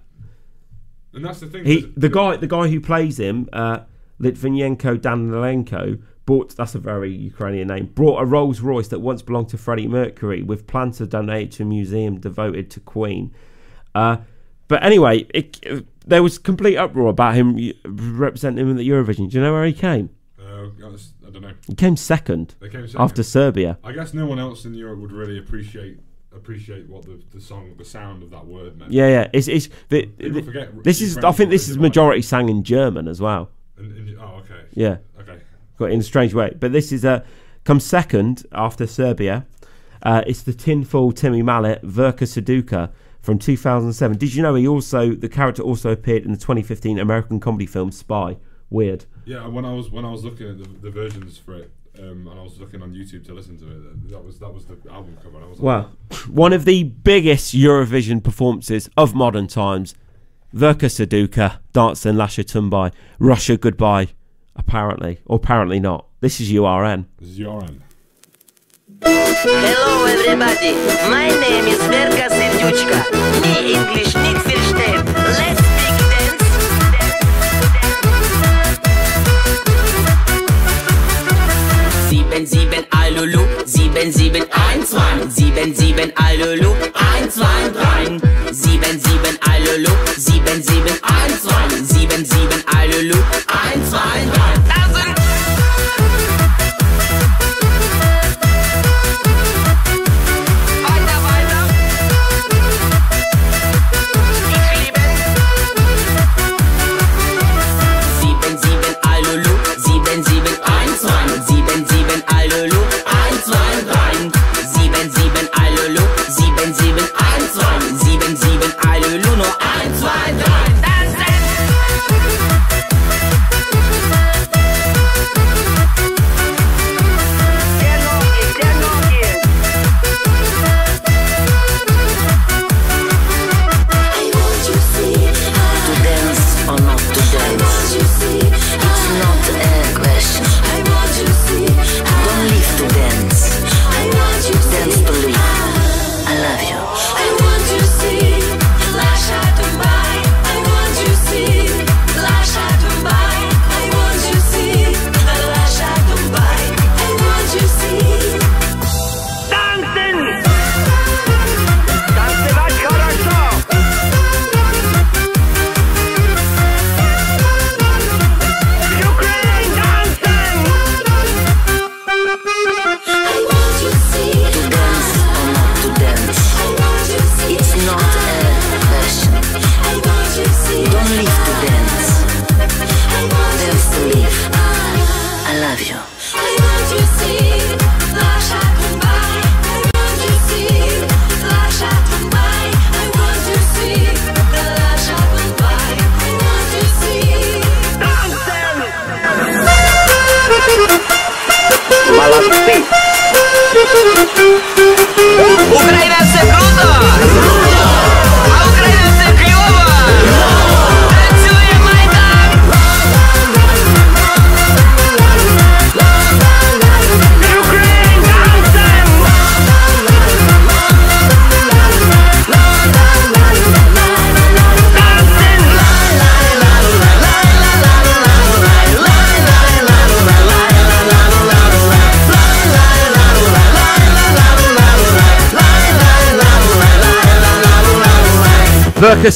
and that's the thing. he the guy the guy who plays him, uh, Litvinenko Danilenko, bought that's a very Ukrainian name. Brought a Rolls Royce that once belonged to Freddie Mercury, with plans to donate to a museum devoted to Queen. Uh, but anyway, it, there was complete uproar about him representing him at the Eurovision. Do you know where he came? Uh, I I don't know. He came second They came second. after Serbia. I guess no one else in Europe would really appreciate appreciate what the, the song, the sound of that word meant. Yeah, yeah. It's it's the, People the- forget this is. I think this is majority sang in German as well. And, and, oh, okay. Yeah, Okay. got in a strange way. But this is uh, comes second after Serbia. Uh, it's the Tinful Timmy Mallett Verka Suduka from 2007. Did you know he also the character also appeared in the 2015 American comedy film Spy? Weird. Yeah, when I was when I was looking at the, the versions for it, um, and I was looking on YouTube to listen to it, that was that was the album cover. And I was like, Well, one of the biggest Eurovision performances of modern times. Verka Suduka, dancing Lasha Tumbai, Russia Goodbye, apparently, or apparently not. This is URN. this is your end. Hello everybody, my name is Verka Serduchka. Me English nicht verstehen. Let's Sieben, sieben, Alulu, sieben, sieben, eins, zwei, sieben, sieben, Alulu, eins, zwei, drei, sieben, sieben, Alulu, sieben, sieben, eins, zwei,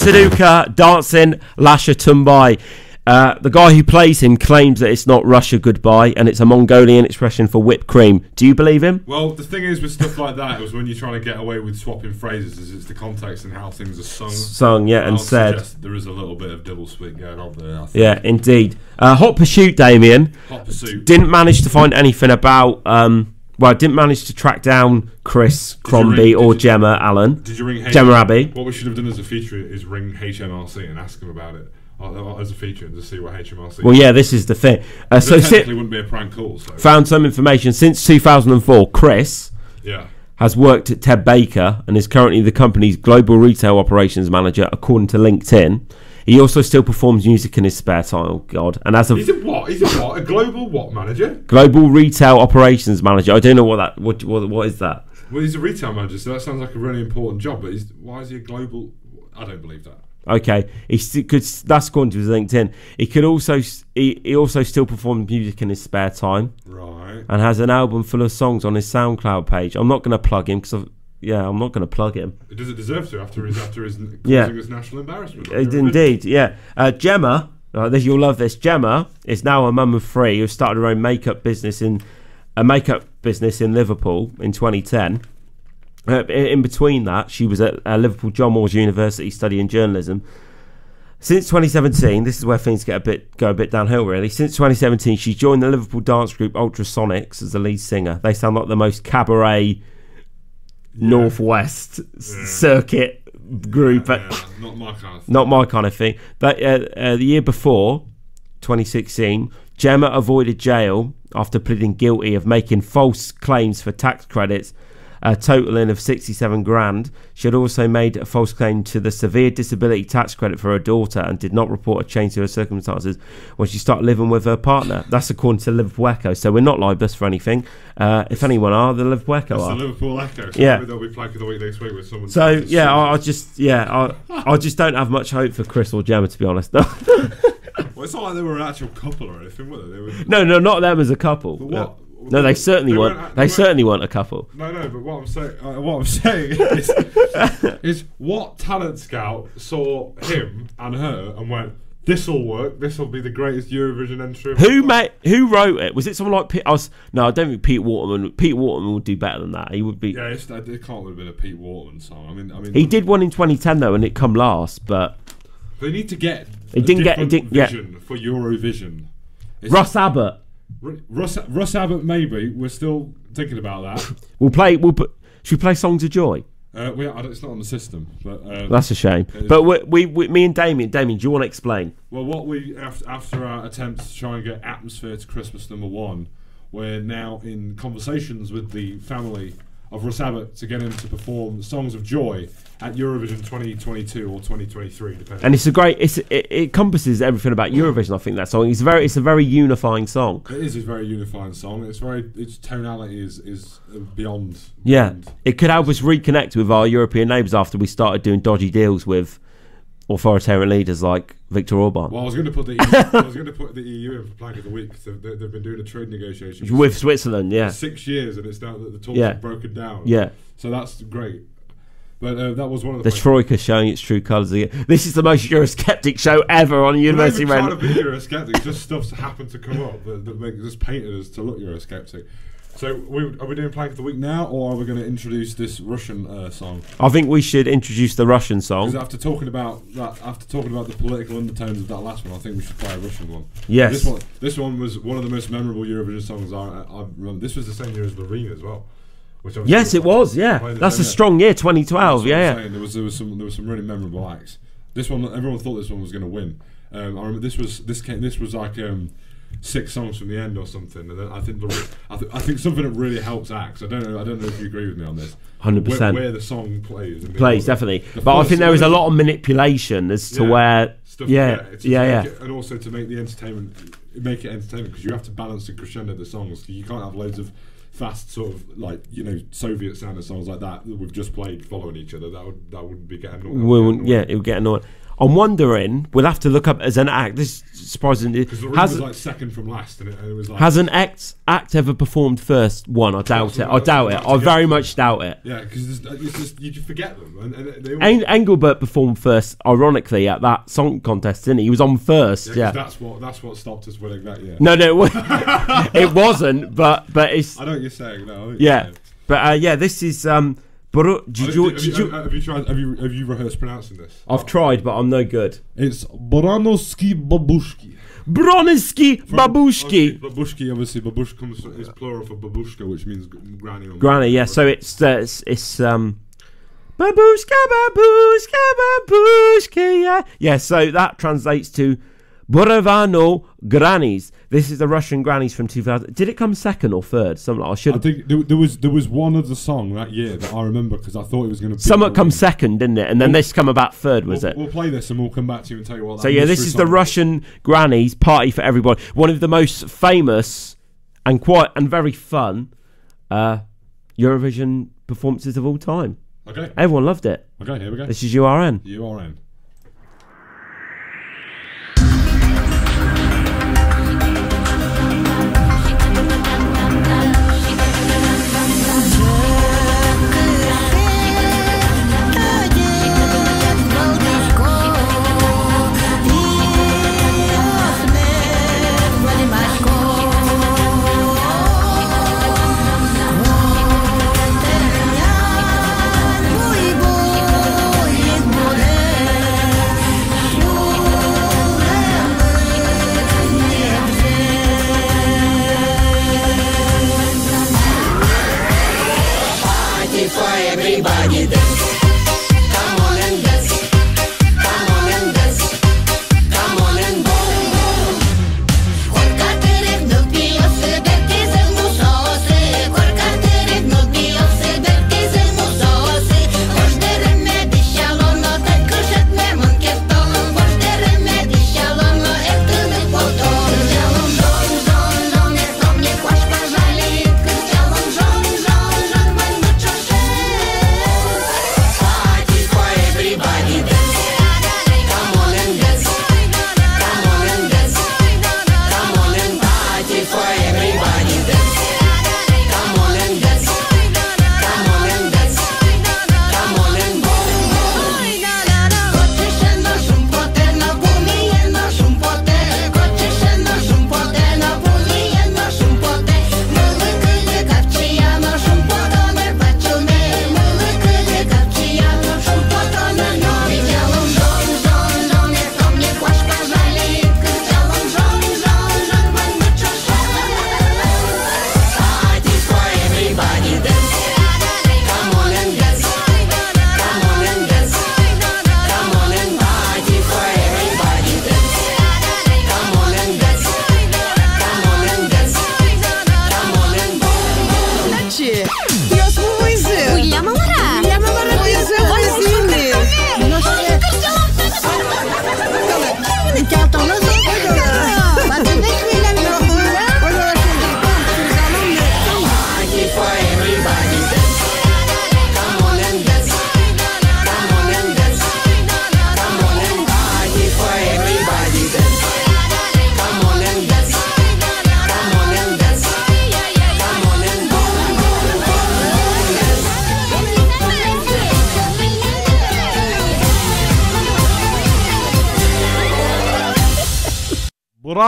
Saduka dancing Lasha Tumbai. Uh, the guy who plays him claims that it's not Russia goodbye and it's a Mongolian expression for whipped cream. Do you believe him? Well, the thing is with stuff like that is when you're trying to get away with swapping phrases, is it's the context and how things are sung. Sung, yeah, and said. there is a little bit of double speak going on there. I think. Yeah, indeed. Uh, Hot Pursuit, Damien. Hot pursuit. Didn't manage to find anything about. Um, well, I didn't manage to track down Chris Cromby ring- or you- Gemma Allen. Did you ring H- Gemma Abbey. What we should have done as a feature is ring HMRC and ask them about it uh, uh, as a feature and to see what HMRC. Well, yeah, this is the thing. Uh, so si- wouldn't be a prank call. So found some information since 2004. Chris yeah, has worked at Ted Baker and is currently the company's global retail operations manager, according to LinkedIn. He also still performs music in his spare time. Oh God! And as a he's a what? He's a what? A global what manager? global retail operations manager, I don't know what that. What what, what is that? Well, he's a retail manager, so that sounds like a really important job. But he's, why is he a global? I don't believe that. Okay, he could. That's according to his LinkedIn. He could also. He, he also still performs music in his spare time Right. and has an album full of songs on his SoundCloud page. I'm not going to plug him because yeah, I'm not going to plug him. Does it deserve to after his after his causing Yeah. us national embarrassment? Indeed, yeah. Uh, Gemma, uh, this, you'll love this. Gemma is now a mum of three who started her own makeup business in a makeup business in Liverpool in 2010. Uh, in, in between that, she was at uh, Liverpool John Moores University studying journalism. Since 2017, this is where things get a bit go a bit downhill. Really, since 2017, she joined the Liverpool dance group Ultrasonics as the lead singer. They sound like the most cabaret northwest circuit group. Yeah, not my kind of thing. Not my kind of thing. But uh, uh, the year before, 2016, Gemma avoided jail after pleading guilty of making false claims for tax credits, a totaling of 67 grand. She had also made a false claim to the severe disability tax credit for her daughter and did not report a change to her circumstances when she started living with her partner. That's according to Liverpool Echo. So we're not libelous for anything. Uh, if anyone are, the Liverpool Echo That's are. the Liverpool Echo. So Yeah. they'll be of the week next week with someone. So yeah, I, I just yeah, I, I just don't have much hope for Chris or Gemma to be honest. no, well, it's not like they were an actual couple or anything, were they? they were, no, not them as a couple. But what- No, they certainly they weren't. They they certainly weren't a couple. No, no, but what I'm saying, uh, what I'm saying is, is what talent scout saw him and her and went, "This'll work. This'll be the greatest Eurovision entry." Who time." made? Who wrote it? Was it someone like Pete? I was, no, I don't think Pete Waterman. Pete Waterman would do better than that. He would be. Yeah, it's, it can't have been a Pete Waterman song. I mean, I mean, He did one in 2010 though, and it come last. But They need to get. A didn't get- different didn't- yeah. for Eurovision. It's- Russ Abbott. Ru- Russ, Russ Abbott, maybe. We're still thinking about that. We'll play. We'll put. Should we play Songs of Joy? Uh, we, I don't, it's not on the system, but um, That's a shame. But we, we, me and Damien, Damien, do you want to explain? Well, what we after, after our attempt to try and get atmosphere to Christmas number one, we're now in conversations with the family of Russ Abbott to get him to perform songs of joy at Eurovision 2022 or 2023, depending. And it's a great. It's it, it encompasses everything about Eurovision. I think that song. It's very. It's a very unifying song. it is a very unifying song. It's very its tonality is is uh, beyond. Yeah, beyond- it could help us reconnect with our European neighbours after we started doing dodgy deals with authoritarian leaders like Viktor Orban. Well, I was going to put the EU, I was going to put the EU in Plank of the Week. So they, they've been doing a trade negotiation with Switzerland, yeah, six years, and it's now that the talks Yeah. have broken down. yeah. So that's great. But uh, that was one of The the. troika showing its true colours again. This is the most Eurosceptic show ever on We're not University even trying to be Eurosceptic. Just stuff's happened to come up that, that make just painted us to look Eurosceptic. So we, are we doing Plank of the Week now, or are we going to introduce this Russian uh, song? I think we should introduce the Russian Because song. after talking about that, after talking about the political undertones of that last one, I think we should play a Russian one. Yes. This one, this one was one of the most memorable Eurovision songs I, I remember. This was the same year as Loreen as well. Which Yes, it was. Yeah, that's a strong year, 2012. Yeah, yeah. There was there was some there was some really memorable acts. This one, everyone thought this one was going to win. Um, I remember this was this came this was like um, six songs from the end or something. And then I think the, I, th- I think something that really helps acts. I don't know. I don't know if you agree with me on this. 100%. Where, where the song plays. the Plays definitely, The but I think there is a lot of manipulation as to Yeah. where. Stuff, yeah, yeah, yeah. it- and also to make the entertainment, make it entertaining because you have to balance and crescendo of the songs. You can't have loads of fast sort of like you know Soviet sounding songs like that that we've just played following each other. That would that would be getting. would We wouldn't- yeah, it would get annoying. I'm wondering. We'll have to look up as an act. This is surprising. Because the Has was like second from last, and it, it was like has an act act ever performed first? One, I doubt it. I doubt it. I very much doubt it. yeah, because you just forget them, and, and they Eng- Engelbert performed first, ironically, at that song contest, didn't he? He was on first. yeah, Yeah. that's what that's what stopped us winning that year. No, no, it, it wasn't. But but it's I know what you're saying. No, I know what you're yeah. saying. But uh, yeah, this is um. Bro- I did you- have, did you, you- have you tried? Have you have you rehearsed pronouncing this? I've tried, but I'm no good. It's Boranovsky Babushki. Broniski Babushki. Babushki, obviously, babushka comes from, is plural for babushka, which means granny. or Granny, yeah. So it's uh, it's, it's um. Babushka, babushka, babushka, yeah. Yeah, so that translates to Borovano Grannies. This is the Russian Grannies from 2000. Did it come second or third? Something like, I should I think there, there was there was one other song that year that I remember because I thought it was going to. Be. Somewhat come second, didn't it? And then this come about third, was we'll, it? We'll play this and we'll come back to you and tell you what. So yeah, this is the song Russian Grannies Party for Everybody. One of the most famous and quite and very fun uh, Eurovision performances of all time. Okay. Everyone loved it. Okay. Here we go. This is URN. You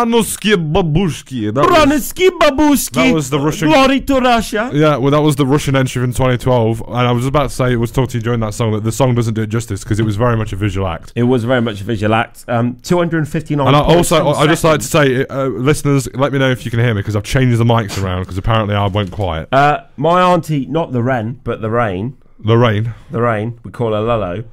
are Babushki. That Babushki. that was the Russian- Glory to Russia. yeah, well, that was the Russian entry from 2012. And I was about to say, it was talking to you during that song that the song doesn't do it justice because it was very much a visual act. It was very much a visual act. Um, 259 And I also, I just like to say, uh, listeners, let me know if you can hear me because I've changed the mics around because apparently I went quiet. Uh, my auntie, not the Wren, but the Rain, Lorraine, the Rain, we call her Lolo.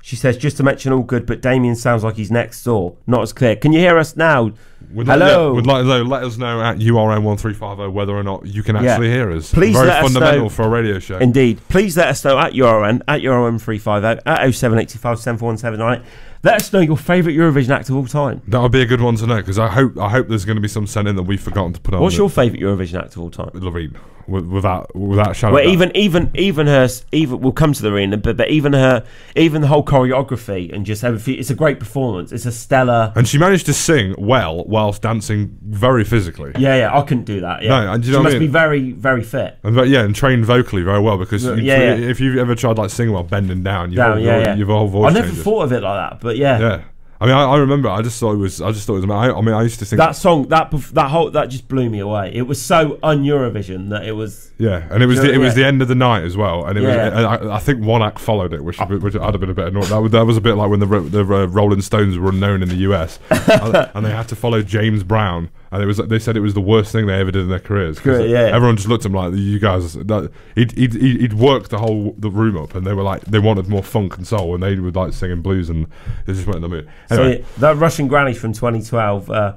She says, just to mention all good, but Damian sounds like he's next door. Not as clear. Can you hear us now? Would Hello. Like, would like to let us know at URN1350 whether or not you can Yeah. actually hear us. Please Very let us fundamental for a radio show. Indeed. Please let us know at URN, at URN350, at 0785 74179. Let us know your favourite Eurovision act of all time. that would be a good one to know because I hope I hope there's going to be some sent in that we've forgotten to put on. What's your favourite Eurovision act of all time? Lorraine? With, without without shadow. Well, of a doubt. even even even her even we'll come to the arena, but but even her even the whole choreography and just everything. It's a great performance. It's a stellar. and she managed to sing well whilst dancing very physically. Yeah, yeah. I couldn't do that. Yeah, No, and you she know what I must be very very fit. And ve- yeah, and trained vocally very well because Yeah, you- yeah. if you've ever tried like singing while bending down, your Down, whole, yeah, your, yeah. your whole voice I never changes. thought of it like that, but yeah. Yeah, I mean, I, I remember. I just thought it was. I just thought it was. I, I mean, I used to think That song, that that whole, that just blew me away. It was so un-Eurovision that it was. Yeah, and it was the, it was the end of the night as well, and it was. Yeah. and I, I think one act followed it, which, which I'd have been a bit annoyed. That was, that was a bit like when the the uh, Rolling Stones were unknown in the US, and, they had to follow James Brown, and it was they said it was the worst thing they ever did in their careers. 'cause yeah. everyone just looked at him like you guys. That, he'd, he'd he'd worked the whole the room up, and they were like they wanted more funk and soul, and they would like singing blues, and they just went in the mood. So Anyway, yeah, that Russian Granny from 2012, uh,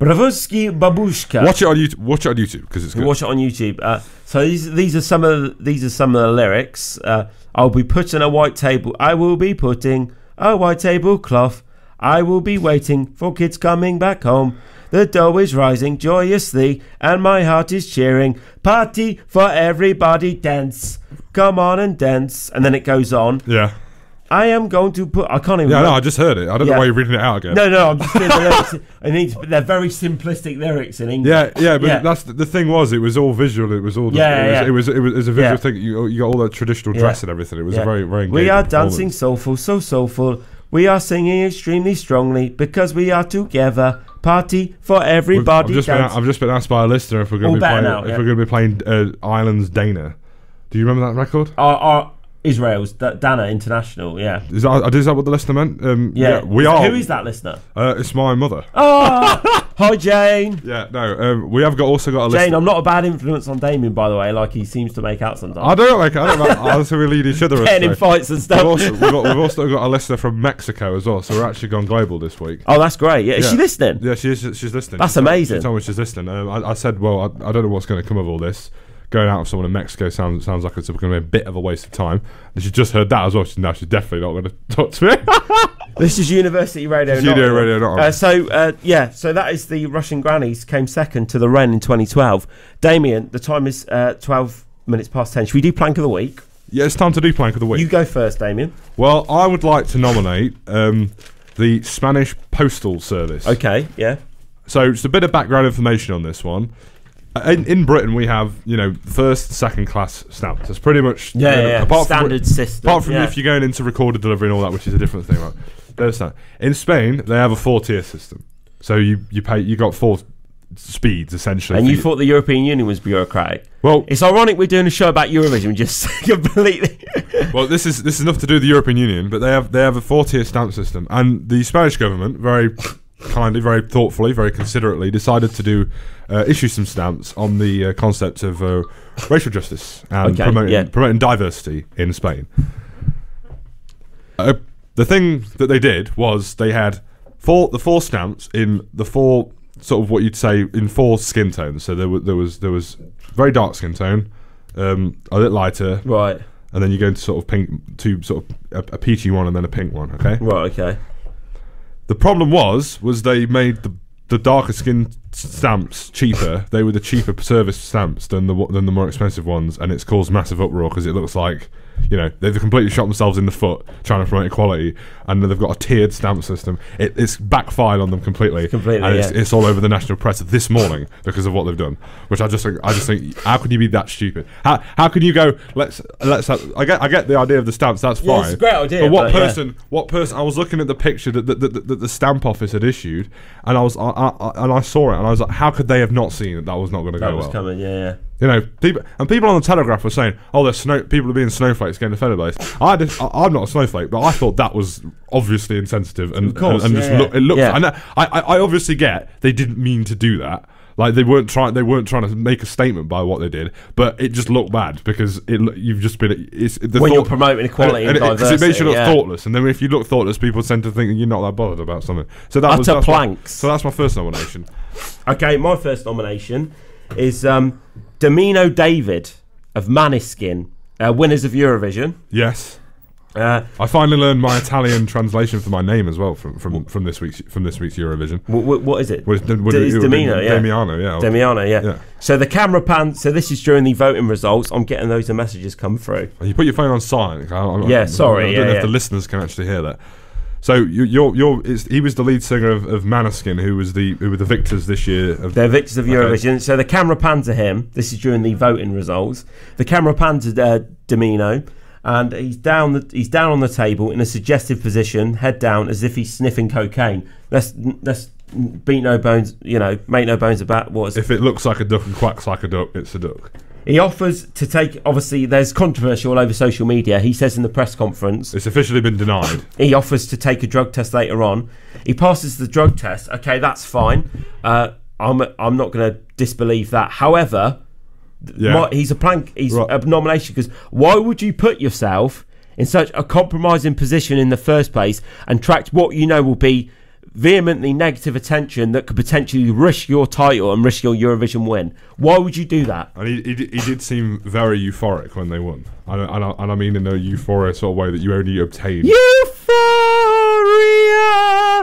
Bravusky Babushka. watch it on YouTube. Watch it on YouTube because it's good. watch it on YouTube. Uh, so these these are some of the, these are some of the lyrics. Uh, I'll be putting a white table. I will be putting a white tablecloth. I will be waiting for kids coming back home. The dough is rising joyously, and my heart is cheering. Party for everybody, dance. Come on and dance. And then it goes on. yeah, I am going to put. I can't even. yeah. No, I just heard it. I don't Yeah. know why you're reading it out again. no, no, I'm just doing the lyrics. I need to, they're very simplistic lyrics in English. Yeah, yeah, but Yeah. that's the, the thing was it was all visual. It was all the, Yeah, it, was, yeah. it was it was it was a visual thing. You you got all that traditional dress and everything. It was very very. We are dancing soulful, so soulful. We are singing extremely strongly because we are together. Party for everybody. I've just, been. I've just been asked by a listener if we're going to be playing now, if we're going to be playing uh, Ireland's Dana. Do you remember that record? our, our Israel's D- Dana International. Yeah. Is that is that what the listener meant? Um, yeah, we are. Who is that listener? Uh, it's my mother. Oh, hi Jane. Yeah, no. Um, we have got also got a Jane, listener. I'm not a bad influence on Damian, by the way, like he seems to make out sometimes. I don't like. I don't like. Also, we lead each other. Getting in fights and We've stuff. also, we've, got, we've also got a listener from Mexico as well, so we're actually gone global this week. oh, that's great. Yeah, is Yeah. she listening? Yeah, she is. She's listening. That's She told- amazing. She told me she's listening. Um, I, I said, well, I, I don't know what's going to come of all this. Going out with someone in Mexico sounds sounds like it's going to be a bit of a waste of time. And she just heard that as well. She's now she's definitely not going to talk to me. This is University Radio. Studio. Radio Nottingham. Uh, so uh, yeah, so that is the Russian Grannies came second to Loreen in 2012. Damian, the time is uh, 12 minutes past 10. Should we do plank of the week? yeah, it's time to do plank of the week. You go first, Damian. well, I would like to nominate um, the Spanish Postal Service. Okay, yeah. So, just a bit of background information on this one. Uh, In, in Britain, we have you know first, second class stamps. It's pretty much Yeah, you know, yeah. Apart Standard from, system, Apart from yeah. if you're going into recorded delivery and all that, which is a different thing. Right? There's that. In Spain, they have a four tier system. So you you pay you got four speeds essentially. And you thought the European Union was bureaucratic. well, It's ironic we're doing a show about Eurovision, just completely. well, this is this is enough to do with the European Union, but they have they have a four tier stamp system, and the Spanish government very kindly, very thoughtfully, very considerately decided to do uh, issue some stamps on the uh, concept of uh, racial justice and Okay, promoting yeah. promoting diversity in Spain. Uh, the thing that they did was they had four the four stamps in the four sort of what you'd say in four skin tones. So there was there was there was very dark skin tone, um, a bit lighter, right, and then you go into sort of pink to sort of a, a peachy one and then a pink one. Okay. right, okay. The problem was was they made the the darker skin stamps cheaper. they were the cheaper service stamps than the than the more expensive ones, and it's caused massive uproar because it looks like. You know they've completely shot themselves in the foot trying to promote equality, and they've got a tiered stamp system. It, it's backfired on them completely, Completely, and it's, yeah. it's all over the national press this morning because of what they've done. Which I just think, I just think, how could you be that stupid? How how can you go? Let's let's. Have, I get I get the idea of the stamps. That's Yeah, fine. it's a great idea, But what but yeah. person? What person? I was looking at the picture that, that the stamp office had issued, and I was I, I, and I saw it, and I was like, how could they have not seen that that was not going to That go was well? coming, yeah, yeah. You know, people and people on the Telegraph were saying, "Oh, there's snow. People are being snowflakes, getting offended by this." I, did, I I'm not a snowflake, but I thought that was obviously insensitive and course, and, and just yeah, look, it looked. yeah. And I, I I obviously get they didn't mean to do that. Like they weren't trying. They weren't trying to make a statement by what they did, but it just looked bad because it. You've just been. It's the When you're promoting equality and it, 'cause it makes you look yeah. thoughtless, and then if you look thoughtless, people tend to think you're not that bothered about something. So that was Utter my- planks. so that's my first nomination. Okay, my first nomination is um, Damiano David of Måneskin, uh, winners of Eurovision. Yes. Uh, I finally learned my Italian translation for my name as well from from, from this week's from this week's Eurovision. wh- wh- what is it? Well, it's, D- it's Damiano, yeah. Damiano, yeah. Damiano, yeah. Yeah. So the camera pan. So this is during the voting results. I'm getting those messages come through. You put your phone on silent. I, I, Yeah, I, sorry, I don't yeah, know yeah. if the listeners can actually hear that. So you, you're you're it's, he was the lead singer of, of Måneskin, who was the who were the victors this year. Of, They're victors of Okay. Eurovision. So the camera pans to him. This is during the voting results. The camera pans to uh, Damiano, and he's down. The, he's down on the table in a suggestive position, head down, as if he's sniffing cocaine. Let's let's beat no bones. You know, make no bones about what. if it looks like a duck and quacks like a duck, it's a duck. He offers to take. Obviously, there's controversy all over social media. He says in the press conference, It's officially been denied. he offers to take a drug test later on. He passes the drug test. Okay, that's fine. Uh, I'm I'm not going to disbelieve that. However, Yeah. my, he's a plank. He's Right. a nomination because why would you put yourself in such a compromising position in the first place and attract what you know will be vehemently negative attention that could potentially risk your title and risk your Eurovision win? Why would you do that? And he, he, did- he did seem very euphoric when they won. And, I- and, I, and I mean in a euphoria sort of way that you only obtain. Euphoria.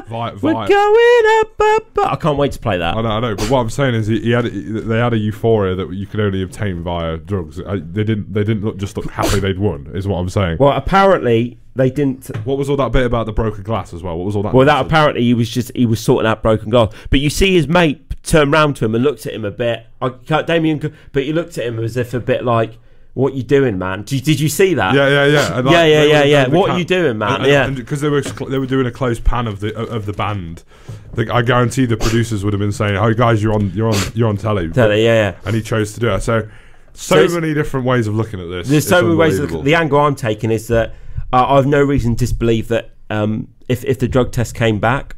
Vi- We're going up, up, up. I can't wait to play that. I know, I know, but what I'm saying is, he, he had they had a euphoria that you could only obtain via drugs. I, they didn't. They didn't look, just look happy they'd won. Is what I'm saying. Well, apparently they didn't. What was all that bit about the broken glass as well? What was all that? Well, that apparently he was just he was sorting out broken glass. But you see his mate turn round to him and looked at him a bit. I can't, Damian, but he looked at him as if a bit like, "What you doing, man? Did, did you see that? Yeah, yeah, yeah. And, Yeah, yeah, yeah, yeah. What are you doing, man? And, Yeah. because they were they were doing a close pan of the of the band. Like, I guarantee the producers would have been saying, "Oh, guys, you're on, you're on, you're on telly." Tell you, yeah, yeah. And he chose to do it. So, so, So many different ways of looking at this. There's so many ways. The angle I'm taking is that uh, I've no reason to disbelieve that um, if if the drug test came back,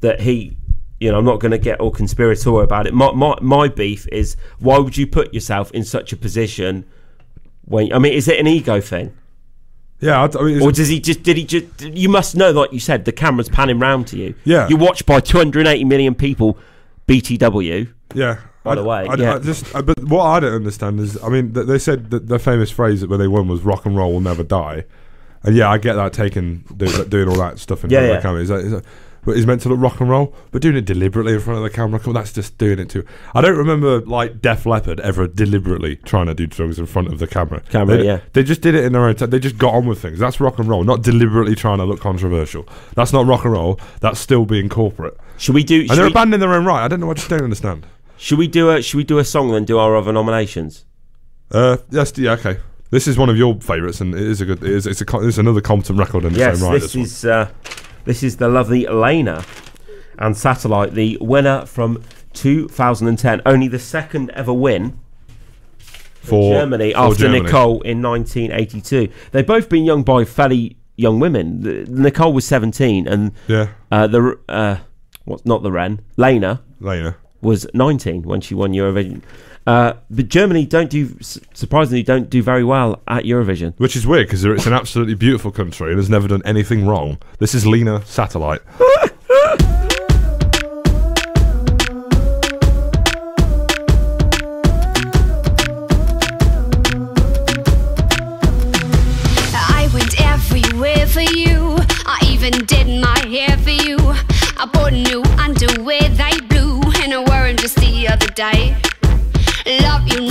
that he, you know, I'm not going to get all conspiratorial about it. My, my my beef is why would you put yourself in such a position when I mean, is it an ego thing, yeah, I, I mean, or does he just did he just? You must know, like you said, the camera's panning round to you. Yeah. you're watched by 280 million people. BTW. Yeah. By the way, I, yeah. I just, I- but what I don't understand is, I mean, they said that the famous phrase that when they won was "rock and roll will never die," and yeah, I get that taking do, doing all that stuff in Yeah, front yeah. of the camera. Is that, is that, but it's meant to look rock and roll, but doing it deliberately in front of the camera, that's just doing it too. I don't remember like Def Leppard ever deliberately trying to do drugs in front of the camera. Camera, they, yeah. They just did it in their own time. They just got on with things. That's rock and roll, not deliberately trying to look controversial. That's not rock and roll. That's still being corporate. Should we do? And they're we, a band in their own right. I don't know. I just don't understand. should we do a? Should we do a song then? Do our other nominations? Uh, yes, yeah, okay. This is one of your favourites, and it is a good. It is, it's a. It's another competent record in its Yes, own right. this one. is uh, this is the lovely Lena and Satellite, the winner from 2010. Only the second ever win for Germany for after Germany. Nicole in 1982. They've both been young by fairly young women. The- Nicole was 17, and Yeah, uh, the uh, what's not Loreen Lena Lena. was 19 when she won Eurovision. Uh, but Germany don't do surprisingly don't do very well at Eurovision. Which is weird because it's an absolutely beautiful country and has never done anything wrong. This is Lena Satellite. I went everywhere for you. I even did my hair for you. I bought new underwear, they blue, and I wore 'em just the other day. Love, you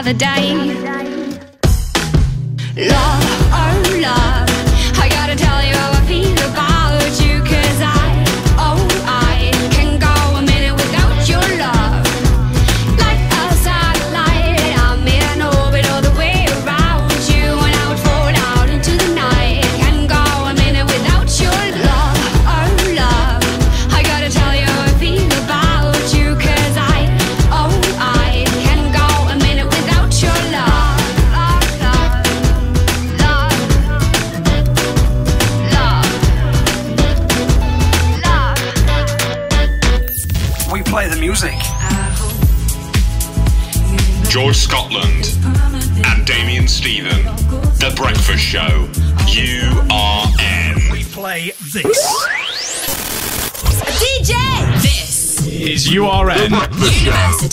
other day.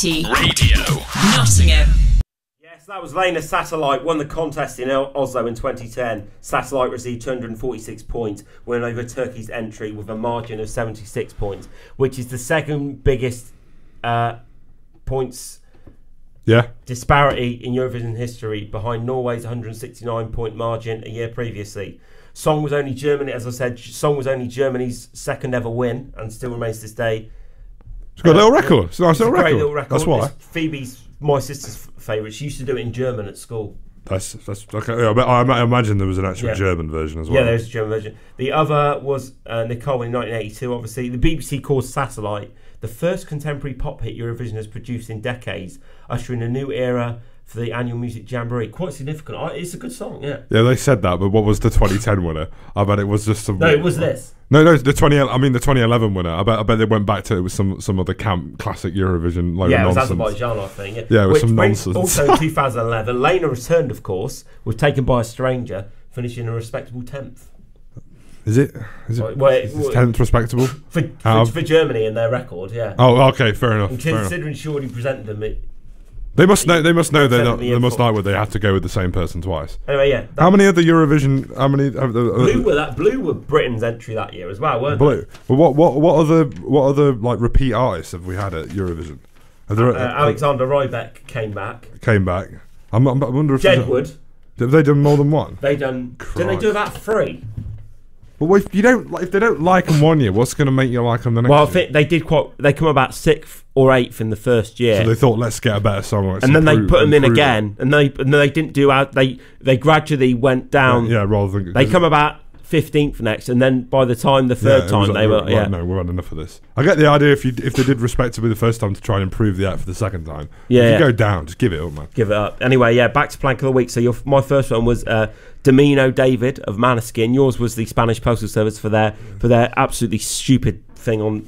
University Radio. Nottingham. Yes, that was Lena Satellite won the contest in Oslo in 2010. Satellite received 246 points, winning over Turkey's entry with a margin of 76 points, which is the second biggest uh, points Yeah. disparity in Eurovision history, behind Norway's 169 point margin a year previously. Song was only Germany, as I said, Song was only Germany's second ever win, and still remains to this day. It's got a little record. It's a nice It's a little great record. little record. That's why. It's Phoebe's my sister's favourite. She used to do it in German at school. That's that's okay. Yeah, I, I imagine there was an actual Yeah. German version as well. Yeah, there's a German version. The other was uh, Nicole in 1982. Obviously, the BBC called "Satellite" the first contemporary pop hit Eurovision has produced in decades, ushering a new era for the annual music jamboree. Quite significant. I- It's a good song. Yeah. Yeah, they said that, but what was the 2010 winner? I bet it was just some. No, it was this. No, no, the 20. I mean, the 2011 winner. I bet. I bet they went back to it with some some other camp classic Eurovision Like Yeah, it was nonsense. Azerbaijan, I think. Yeah, Yeah, it was Which some nonsense. Also, in 2011, Lena returned, of course, was taken by a stranger, finishing a respectable 10th. Is it? Is it? Well, it- is well- tenth respectable? For, for, for Germany in their record, yeah. Oh, okay, fair enough. and fair enough. considering she already presented them, it, They must know. They must know. They're not, they must know where they have to go with the same person twice. anyway, yeah. How many other Eurovision? How many? Have the, uh, Blue were that blue were Britain's entry that year as well, weren't they? Blue. Well, what what what other what other like repeat artists have we had at Eurovision? There, they? Uh, Alexander Rybak came back. came back. I'm, I'm, I wonder if Jedward, have they done more than one? they done. Didn't they do about three? Well, if you don't, if they don't like them one year, what's going to make you like them the next? Well, I think they did quite. They come about sixth or eighth in the first year. So they thought, let's get a better song. and then they put them in improve it. again, and they and they didn't do out. They they gradually went down. Yeah, rather than They come about fifteenth next, and then by the time the third it time was they like, were right, yeah no, we've had enough of this. I get the idea if you if they did respectably the first time to try and improve the act for the second time. Yeah, if yeah. you go down, just give it up, man. give it up. Anyway, yeah, back to plank of the week. So your my first one was uh, Damiano David of Måneskin. Yours was the Spanish Postal Service for their for their absolutely stupid thing on.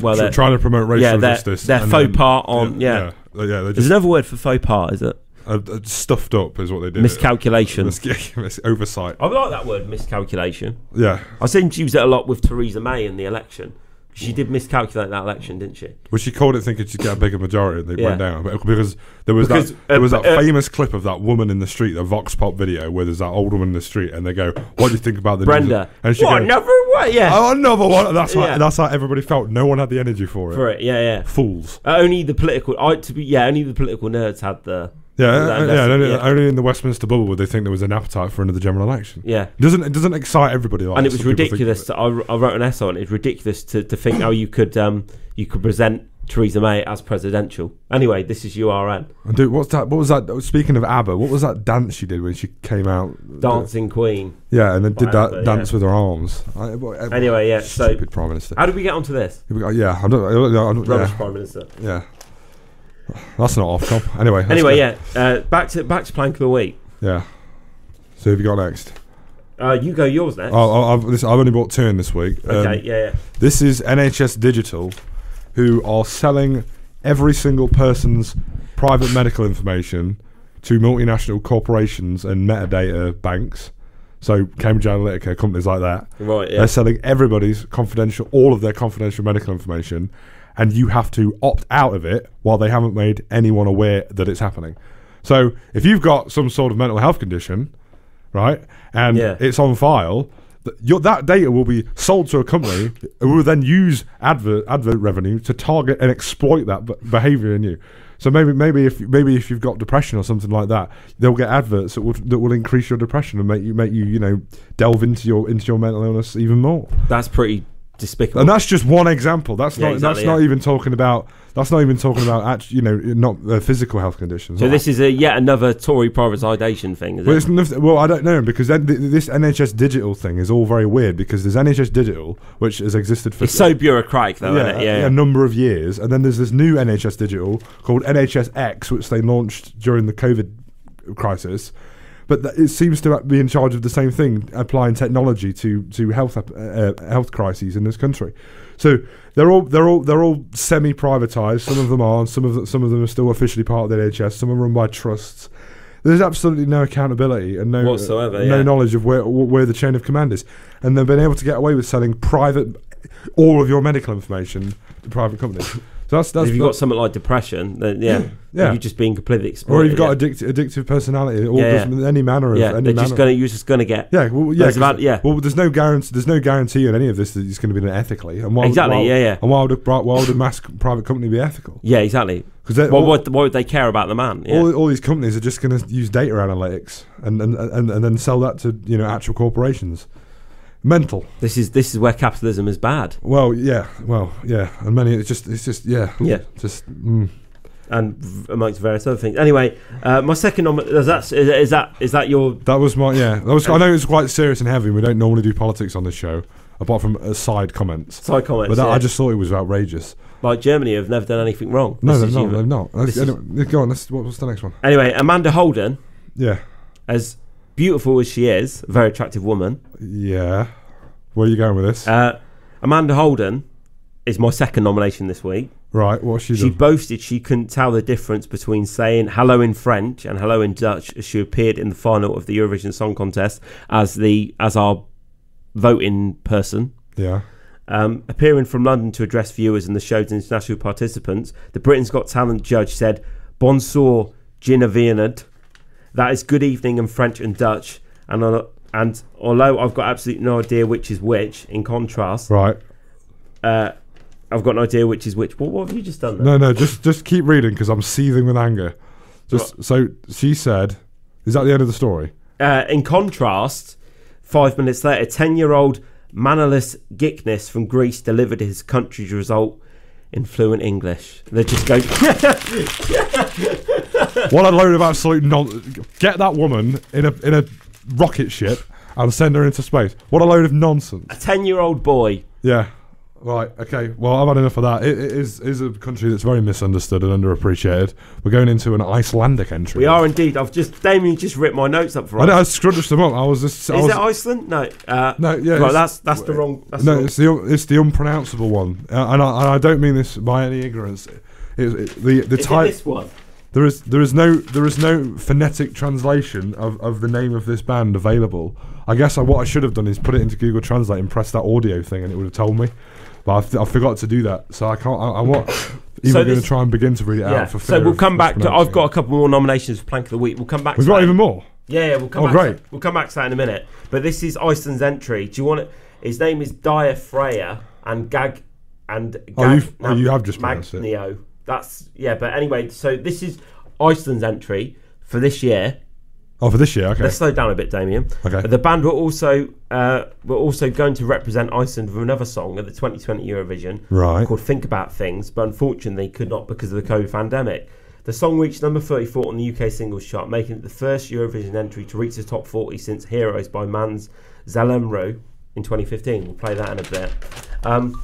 Well, their- trying to promote racial yeah, their- justice. their faux then- pas on- yeah. yeah, yeah, they There's another word for faux pas, is it? Uh, uh, stuffed up is what they did. Miscalculation. Mis- mis- oversight. I like that word, miscalculation. Yeah, I seem to use it a lot with Theresa May in the election. She did miscalculate that election, didn't she? well, she called it thinking she'd get a bigger majority, and they Yeah. went down. Because there was Because, that there was uh, that uh, famous clip of that woman in the street, the Vox Pop video, where there's that old woman in the street, and they go, "What do you think about the news?" Brenda. And she what, goes, another what? Yeah. "Oh, another one." That's how Yeah. that's how everybody felt. No one had the energy for it. For it, yeah, yeah. Fools. Uh, only the political, I to be, yeah, only the political nerds had the. Yeah, that's- yeah, only, yeah. only in the Westminster bubble would they think there was an appetite for another general election. Yeah. It doesn't it doesn't excite everybody like and it some was people think ridiculous. it- To, I, I wrote an essay on it. It's ridiculous to, to think how you could um you could present Theresa May as presidential. Anyway, this is URN And dude, what's that? What was that? Speaking of ABBA, what was that dance she did when she came out? Dancing Queen. Yeah, and then did that ABBA, dance yeah. with her arms. I, Anyway, yeah, so- stupid prime minister. How did we get onto this? Here we go. Yeah, I don't. I don't, I don't Rubbish yeah, prime minister. yeah. That's not Ofcom. Anyway. Anyway, go. yeah. Uh, back to back to plank of the week. yeah. So who have you got next? Uh, you go yours next. Oh, I- I've, this, I've only bought two in this week. Um, okay, yeah, yeah. This is NHS Digital, who are selling every single person's private medical information to multinational corporations and metadata banks. So Cambridge Analytica, companies like that. Right, yeah. They're selling everybody's confidential, all of their confidential medical information, and you have to opt out of it while they haven't made anyone aware that it's happening. So if you've got some sort of mental health condition, right, and Yeah. it's on file, your, that data will be sold to a company who will then use advert advert revenue to target and exploit that b- behavior in you. So maybe maybe if maybe if you've got depression or something like that, they'll get adverts that will that will increase your depression and make you make you you know delve into your into your mental illness even more. That's pretty despicable. And that's just one example. That's Yeah, not exactly, that's not even talking about that's not even talking about actually you know not uh, physical health conditions. so this is a yet another Tory privatisation thing, is Well, it? it's well, I don't know because then th- this NHS digital thing is all very weird because there's NHS digital which has existed for It's so bureaucratic, though, yeah, isn't it? Yeah, a, yeah. a number of years, and then there's this new NHS digital called NHS X, which they launched during the COVID crisis. But th- it seems to be in charge of the same thing, applying technology to to health uh, health crises in this country. So they're all they're all they're all semi privatized. Some of them are, and some of the, some of them are still officially part of the NHS. Some are run by trusts. There's absolutely no accountability and no Whatsoever, no yeah. knowledge of where where the chain of command is, and they've been able to get away with selling private all of your medical information to private companies. So that's that's if you've got something like depression, then yeah, Yeah. you're just being completely exploited. or you've got yeah. addict, addictive personality, or Yeah, just any manner of yeah, any they're manner. just gonna you're just gonna get yeah, well, yeah, about- yeah. Well, there's no guarantee. There's no guarantee in any of this that it's going to be done ethically. And why, Exactly, Why, yeah, yeah. And why would a, why would a mass private company be ethical? yeah exactly. Because Well, what why would they care about the man? Yeah. all, all these companies are just going to use data analytics and, and, and, and then sell that to you know actual corporations. Mental. this is this is where capitalism is bad, Well, yeah. Well, yeah. And many. It's just. It's just. Yeah. Yeah. Just. Mm. and amongst various other things. Anyway, uh, my second nom- is that is, is that is that your That was my. Yeah. That was. I know it's quite serious and heavy. We don't normally do politics on this show, apart from uh, side comments. side comments? But that, yeah. I just thought it was outrageous. like Germany have never done anything wrong. No, they've not. They've not. This is- anyway, go on. Let's, what, what's the next one? Anyway, Amanda Holden, Yeah. as beautiful as she is, a very attractive woman. Yeah. Where are you going with this? Uh, Amanda Holden is my second nomination this week. right. What's she, She done? boasted she couldn't tell the difference between saying hello in French and hello in Dutch as she appeared in the final of the Eurovision Song Contest as the as our voting person. yeah. Um, appearing from London to address viewers and the show's international participants, the Britain's Got Talent judge said, Bonsoir, Geneviève. That is good evening in French and Dutch. And, al- and although I've got absolutely no idea which is which, in contrast, Right. uh, I've got no idea which is which. What, what have you just done there? No, no. Just, just keep reading because I'm seething with anger. Just so she said. Is that the end of the story? Uh, in contrast, five minutes later, 10 year old Manolis Giknis from Greece delivered his country's result in fluent English. They just go, What a load of absolute non. Get that woman in a in a rocket ship and send her into space. What a load of nonsense. a 10 year old boy. Yeah. Right. Okay. Well, I've had enough of that. It, it is is a country that's very misunderstood and underappreciated. We're going into an Icelandic entry. We are indeed. I've just, Damian just ripped my notes up for I us. I scrunched them up. I was just. I Is was, it Iceland? No. Uh, No, yeah, Right, that's that's the wrong. That's no, the it's the it's the unpronounceable one, uh, and, I, and I don't mean this by any ignorance. It, it, the the Is type this one? There is there is no there is no phonetic translation of, of the name of this band available. I guess I, what I should have done is put it into Google Translate and press that audio thing, and it would have told me. But I, I forgot to do that, so I can't. I, I'm not even So going to try and begin to read it Yeah. out. For So we'll come back to. I've got a couple more nominations for Plank of the Week. We'll come back. We've to got that. even more. Yeah, yeah, we'll come Oh, back. To great. that. We'll come back to that in a minute. But this is Iceland's entry. Do you want it? His name is Dyer Freya and Gag and Gag Oh, oh, you have just pronounced it. Magnio. That's yeah. But anyway, so this is Iceland's entry for this year. Oh, for this year, okay. Let's slow down a bit, Damian. Okay. The band were also uh, were also going to represent Iceland with another song at the 2020 Eurovision, Right. Called "Think About Things," but unfortunately could not because of the COVID pandemic. The song reached number 34 on the UK singles chart, making it the first Eurovision entry to reach the top 40 since "Heroes" by Måns Zelmerlöw in 2015. We'll play that in a bit. Um,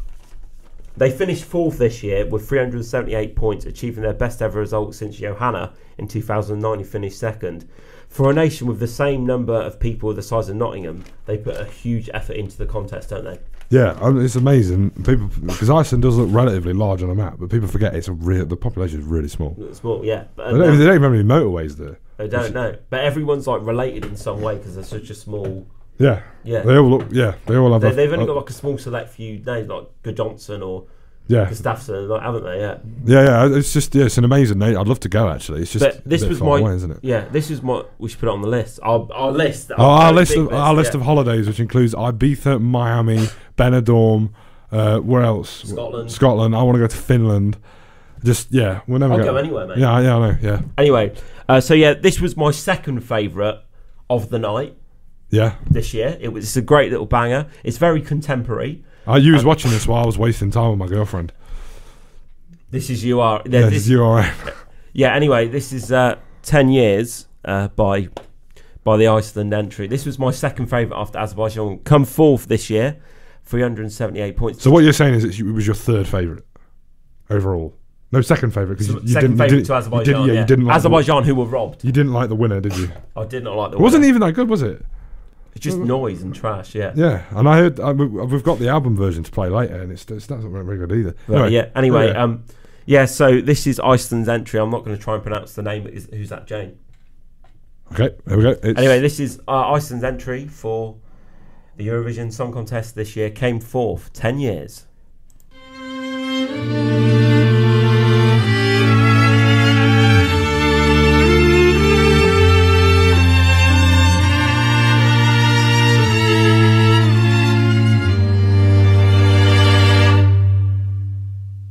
they finished fourth this year with 378 points, achieving their best ever result since Yohanna in 2009, who finished second. For a nation with the same number of people the size of Nottingham, they put a huge effort into the contest, don't they? Yeah, I mean, it's amazing. People because Iceland does look relatively large on a map, but people forget it's a real. The population is really small. Small, yeah. But, They don't, they don't even have any motorways there. I don't know. But everyone's like related in some way because they're such a small. Yeah, Yeah. they all look. Yeah, they all have. They, a, they've only a- got like a small select few names like Godonson or Yeah, Gustafsson, like, haven't they? Yeah. yeah, yeah. It's just yeah, it's an amazing name. I'd love to go actually. It's just But this was my away, isn't it? yeah. This is my we should put it on the list. Our, our list. Oh, our list of our list of holidays, which includes Ibiza, Miami, Benidorm, uh, where else? Scotland. Scotland. I want to go to Finland. Just yeah, we'll never I'll go. go anywhere, mate. Yeah, yeah, I know. Yeah, Anyway, uh, so yeah, this was my second favourite of the night yeah. this year. It was it's a great little banger. It's very contemporary. Uh, you was watching this while I was wasting time with my girlfriend. This is you are. Yeah, this, you all right? yeah. Anyway, this is uh, ten years uh, by by the Iceland entry. This was my second favourite after Azerbaijan. Come fourth this year, three hundred and seventy eight points. So what you're saying is it was your third favourite overall. No, second favourite because you, you second didn't. favourite you didn't, to Azerbaijan. You yeah, yeah. you didn't like Azerbaijan, who were robbed. You didn't like the winner, did you? I did not like the. It wasn't even that good, was it? It's just noise and trash. Yeah. Yeah, and I heard we- we've got the album version to play later, and it's, it's not very good either. But yeah. Anyway, yeah. um, yeah. So this is Iceland's entry. I'm not going to try and pronounce the name. Is who's that? Jane. okay, there we go. It's, Anyway, this is uh, Iceland's entry for the Eurovision Song Contest this year. Came fourth, ten years.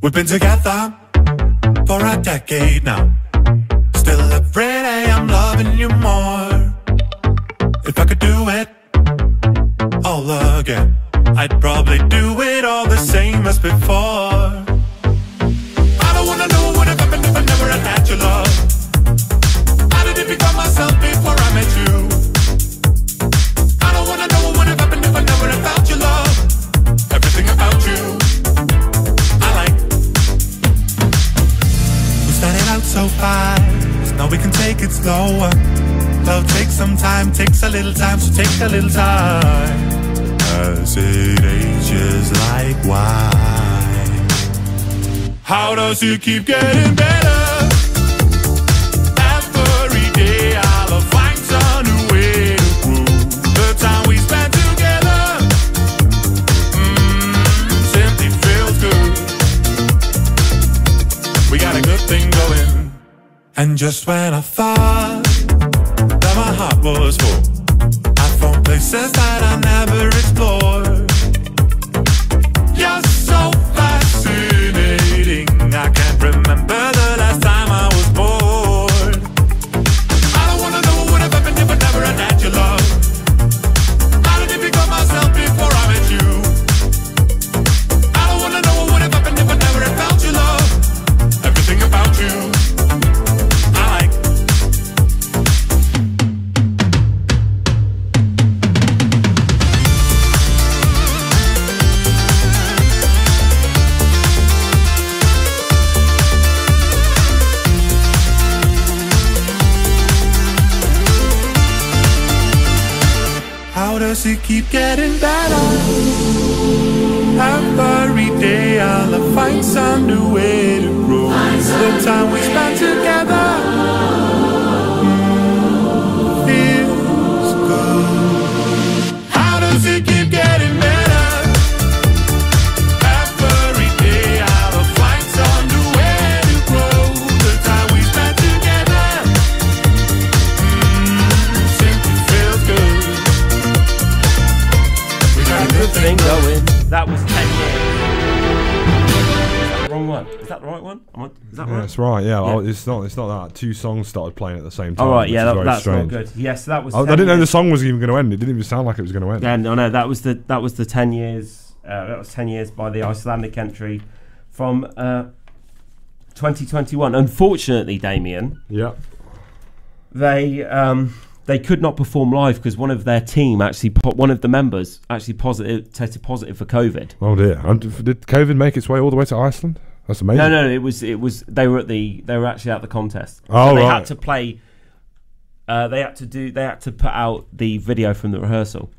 We've been together for a decade now. Still every day I'm loving you more. If I could do it all again, I'd probably do it all the same as before. Now we can take it slower. Love takes some time, takes a little time, so take a little time. As it ages like wine. How does it keep getting better? And just when I thought that my heart was full, I found places that I never explored. It's not. It's not that. Two songs started playing at the same time. All right. Yeah, that, that's strange. not good. Yes, that was. I, I didn't know the song was even going to end. It didn't even sound like it was going to end. Yeah, no, no, that was the that was the ten years. Uh, that was ten years by the Icelandic entry from uh, 2021. Unfortunately, Damian, Yeah. they um, they could not perform live because one of their team actually, po- one of the members actually positive tested positive for COVID. Oh dear. And did COVID make its way all the way to Iceland? That's amazing. No, no, it was it was they were at the they were actually at the contest. Oh, so they right. had to play. Uh, they had to do. They had to put out the video from the rehearsal.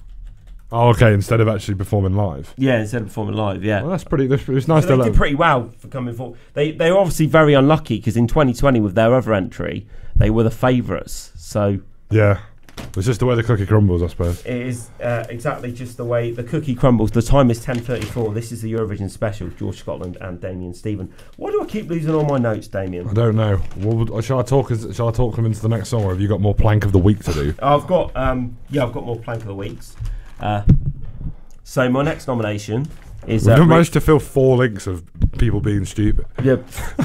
Oh, okay. Instead of actually performing live. Yeah, instead of performing live. Yeah. Well, that's pretty. That's, it's nice So to they let. did pretty well for coming forward. They they were obviously very unlucky because in 2020 with their other entry they were the favourites. So yeah. It's just the way the cookie crumbles, I suppose. It is uh, exactly just the way the cookie crumbles. The time is 10.34. This is the Eurovision special, George Scotland and Damian Stephen. Why do I keep losing all my notes, Damian? I don't know. What would, shall I talk? Shall I talk them into the next song, or have you got more plank of the week to do? I've got, um, yeah, I've got more plank of the weeks. Uh, so my next nomination is... We've uh, managed to fill four links of people being stupid. Yeah,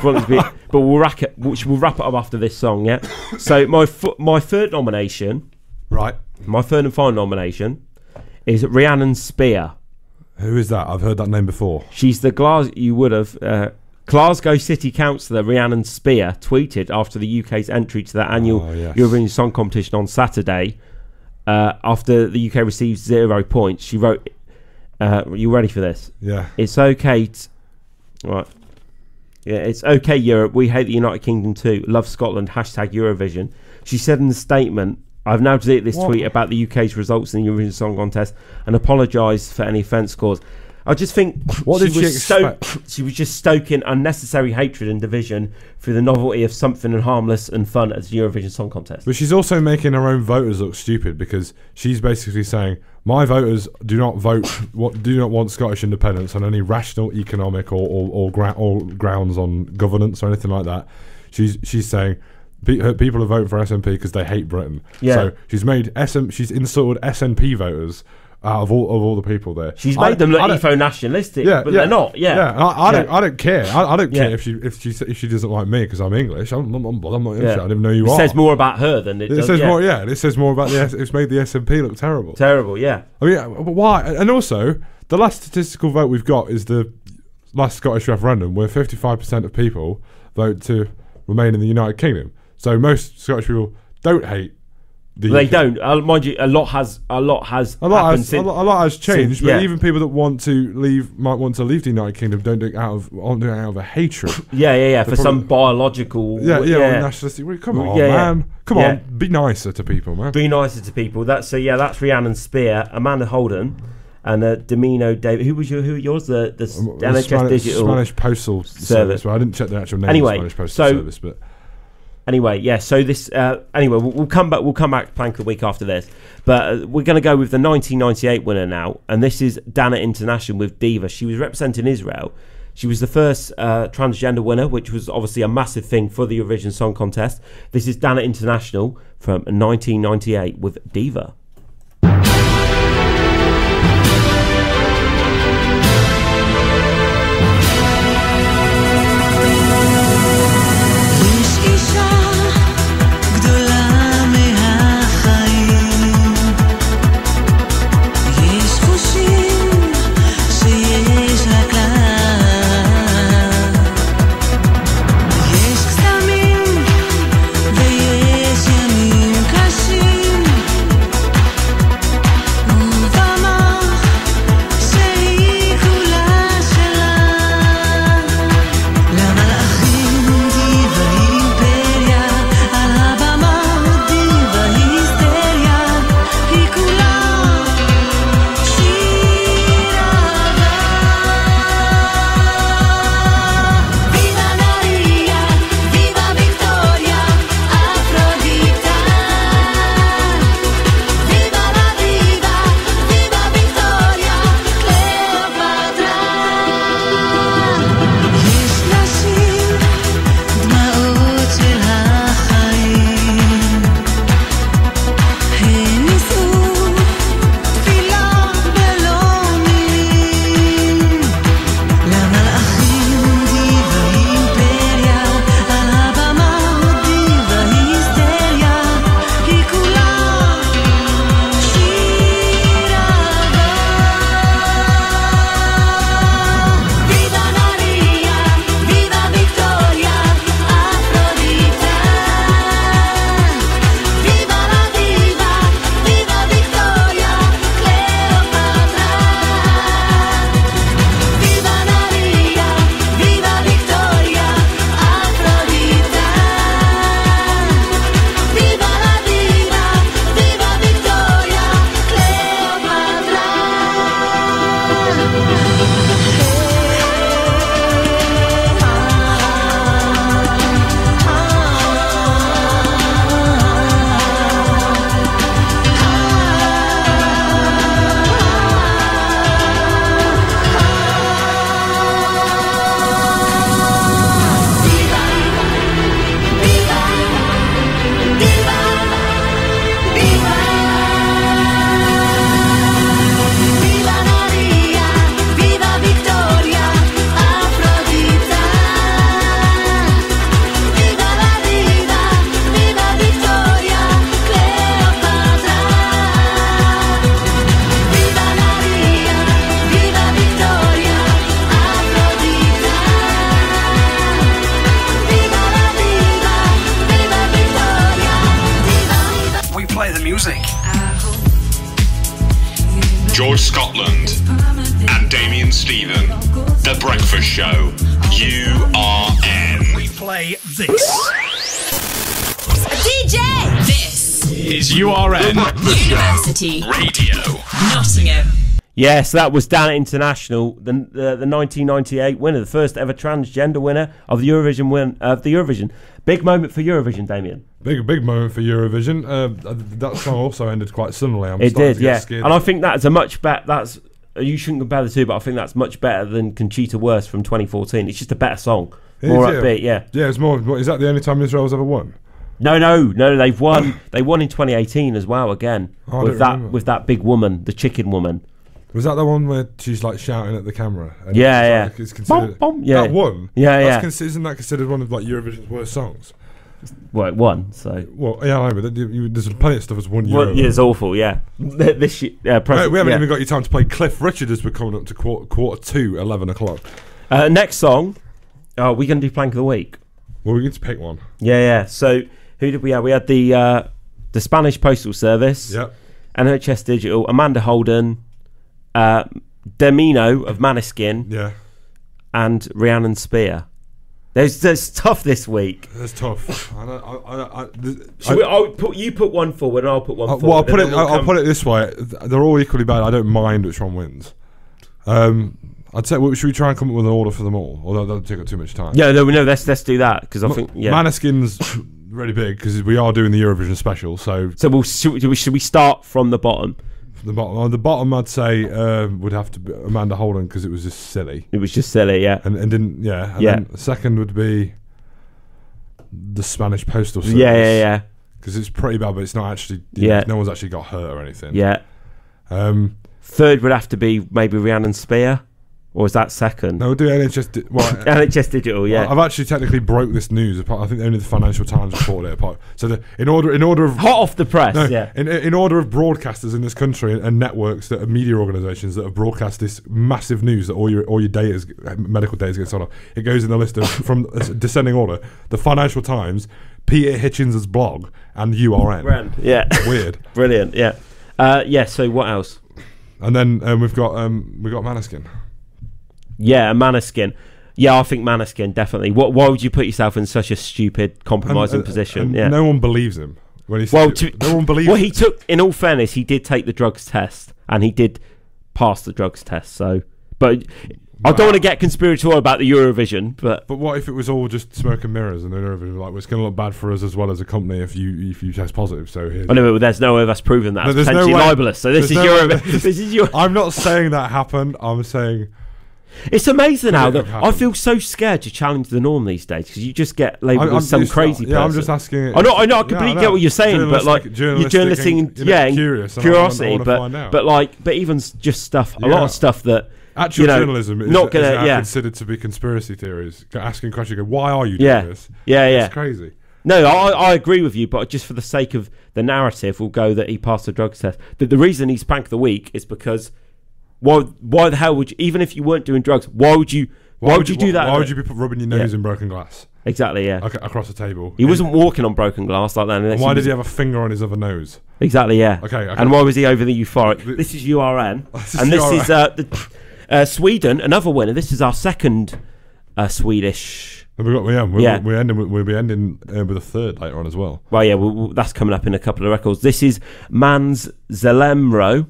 well, it's a bit- but we'll wrap it. We'll, we'll wrap it up after this song. Yeah. So my my third nomination, Right. my third and final nomination, is Rhiannon Spear. Who is that? I've heard that name before. She's the Glas. You would have. Uh, Glasgow City Councillor Rhiannon Spear tweeted after the UK's entry to the annual Oh, yes. Eurovision Song Competition on Saturday. Uh, after the UK received zero points, she wrote, uh, "You ready for this? Yeah. It's okay. T- right. Yeah, it's okay, Europe. We hate the United Kingdom too. Love Scotland. Hashtag Eurovision. She said in the statement, I've now deleted this What? tweet about the UK's results in the Eurovision Song Contest and apologised for any offence caused. I just think What did she was sto- expect? she was just stoking unnecessary hatred and division through the novelty of something and harmless and fun as the Eurovision Song Contest. But she's also making her own voters look stupid because she's basically saying my voters do not vote, what do not want Scottish independence on any rational economic or or, or, gra- or grounds on governance or anything like that. She's she's saying pe- people are voting for SNP because they hate Britain. Yeah. So she's made SM, she's insulted SNP voters out of all of all the people there. She's I- made them look I don't- eco nationalistic, Yeah, but yeah, they're not. Yeah, yeah. I, I don't. I don't care. I, I don't Yeah. care if she if she if she doesn't like me because I'm English. I'm, I'm, I'm, not Yeah. I don't even know you it are. says more about her than it, It does. says yeah. more. Yeah, it says more about the. S- It's made the SNP look terrible. Terrible. Yeah. I mean, uh, but why? And also, the last statistical vote we've got is the last Scottish referendum, where 55% of people vote to remain in the United Kingdom. So most Scottish people don't hate the. They UK. don't. Uh, mind you, a lot has a lot has A lot, happened has, a, lot, a lot has changed, since- but even people that want to leave might want to leave the United Kingdom don't do it out of aren't doing it out of a hatred. yeah, yeah, yeah. For They're some probably- biological. yeah, yeah, yeah. or nationalistic. well, Come on, yeah, yeah. man. Come Yeah. on, be nicer to people, man. Be nicer to people. That's so. Yeah, that's Rhiannon Spear, Amanda Holden, and uh, Damiano David. Who was your? Who yours? The the, Um, NHS Spanish, Digital. Spanish Postal Service. Well, I didn't check the actual name Anyway, of Spanish Postal so- Service, but Anyway, yeah. So this. Uh, anyway, we'll, we'll come back. We'll come back to plank a week after this. But uh, we're going to go with the 1998 winner now, and this is Dana International with Diva. She was representing Israel. She was the first uh, transgender winner, which was obviously a massive thing for the Eurovision Song Contest. This is Dana International from 1998 with Diva. University Radio. Nottingham. Yes, that was Dana International, the, the the 1998 winner, the first ever transgender winner of the Eurovision win of the Eurovision. Big moment for Eurovision, Damian. Big big moment for Eurovision. Uh, that song also ended quite suddenly. I'm It did, yeah. scared. And I think that's a much better. That's you shouldn't compare the two, but I think that's much better than Conchita Wurst from 2014. It's just a better song, It more is, upbeat. Yeah. Yeah, it's more. what- Is that the only time Israel's ever won? No, no, no. They've won. they won in 2018 as well. Again Oh, I with don't that remember. with that big woman, the chicken woman. Was that the one where she's like shouting at the camera? and Yeah, it's yeah. Like, it's considered, Bum, bum, yeah. That one. Yeah, That's yeah. Cons- isn't that considered one of like Eurovision's worst songs? Well, it won. So Well, yeah, I know, but you- there's plenty of stuff that's one well, yeah, it's awful. Yeah. this year, uh, present, we haven't yeah. even got your time to play Cliff Richard as we're coming up to quarter, quarter two, 11 o'clock. Uh, next song. Oh, we're gonna do plank of the week. Well, we get to pick one. Yeah, yeah. So who did we have? We had the uh, the Spanish Postal Service, Yep. NHS Digital, Amanda Holden, uh, Damiano of Måneskin, Yeah. and Rhiannon Spear. There's there's tough this week. That's tough. I, don't- I, I, I, we, I'll put you put one forward and I'll put one Uh, forward. well, I'll put it. I'll, I'll put it this way: they're all equally bad. I don't mind which one wins. Um, I'd say, well, should we try and come up with an order for them all? Although that'll take up too much time. Yeah, no, no. Let's let's do that because I think yeah. Måneskin's really big because we are doing the Eurovision special. So so we'll should we, should we start from the bottom? From the bottom, on the bottom, I'd say um, would have to be Amanda Holden because it was just silly It was just silly, yeah. and, and didn't. Yeah. And Yeah. Then second would be the Spanish postal service. Yeah, yeah, yeah, Because it's pretty bad, but it's not actually. Yeah. No one's actually got hurt or anything. yeah. Um, Third would have to be maybe Rhiannon Spear, or is that second? no, we'll do NHS. Di- well, NHS Digital, yeah. I've actually technically broke this news. Apart, I think only the Financial Times reported it. Apart. So the, in order, in order of Hot off the press, no, yeah. in, in order of broadcasters in this country and, networks that are media organisations that have broadcast this massive news that all your all your data, is medical data gets on off. It goes in the list of from descending order: the Financial Times, Peter Hitchens' blog, and URN. Brand, yeah. Weird. Brilliant, yeah. Uh, yeah. So what else? And then um, we've got um, we've got Måneskin. Yeah, Måneskin. Yeah, I think Måneskin definitely. What? Why would you put yourself in such a stupid, compromising and- uh, position? and yeah. No one believes him when he well, to, no one believes. Well, he took. In all fairness, he did take the drugs test, and he did pass the drugs test. So, but I don't want to get conspiratorial about the Eurovision, but But what if it was all just smoke and mirrors and then everything like well, it's going to look bad for us as well as a company if you if you test positive? So here's I know but there's no way of us proving that. No, there's no way- libelous. So this is no way- this is your. I'm not saying that happened. I'm saying It's amazing how that I feel so scared to challenge the norm these days because you just get labelled as some crazy. yeah, I'm just asking- I know, I know, I Yeah, completely I know. get what you're saying, but like you're journalistic and, yeah, and curious, and I wanna- I curiosity, wanna but but like, but even just stuff, a lot of stuff that actual you know, journalism is, not gonna, now yeah, considered to be conspiracy theories. Asking questions, why are you doing yeah, this? yeah, yeah. It's crazy. No, I, I agree with you, but just for the sake of the narrative, we'll go that he passed the drug test. The, the reason he's prank of the week is because why? Why the hell would you? Even if you weren't doing drugs, why would you? Why, would you do that? Why would you be rubbing your nose Yeah. in broken glass Exactly. Yeah. ac- across the table? He wasn't walking on broken glass like that. And why did he have a finger on his other nose? Exactly, yeah. Okay, okay. And why was he over the euphoric? Th- This is URN, This is and this URN. is uh, the, uh, Sweden, another winner. This is our second uh, Swedish. We got yeah, we're, Yeah. we're ending. We'll be ending uh, with a third later on as well. Well, yeah, that's coming up in a couple of records. This is Måns Zelmerlöw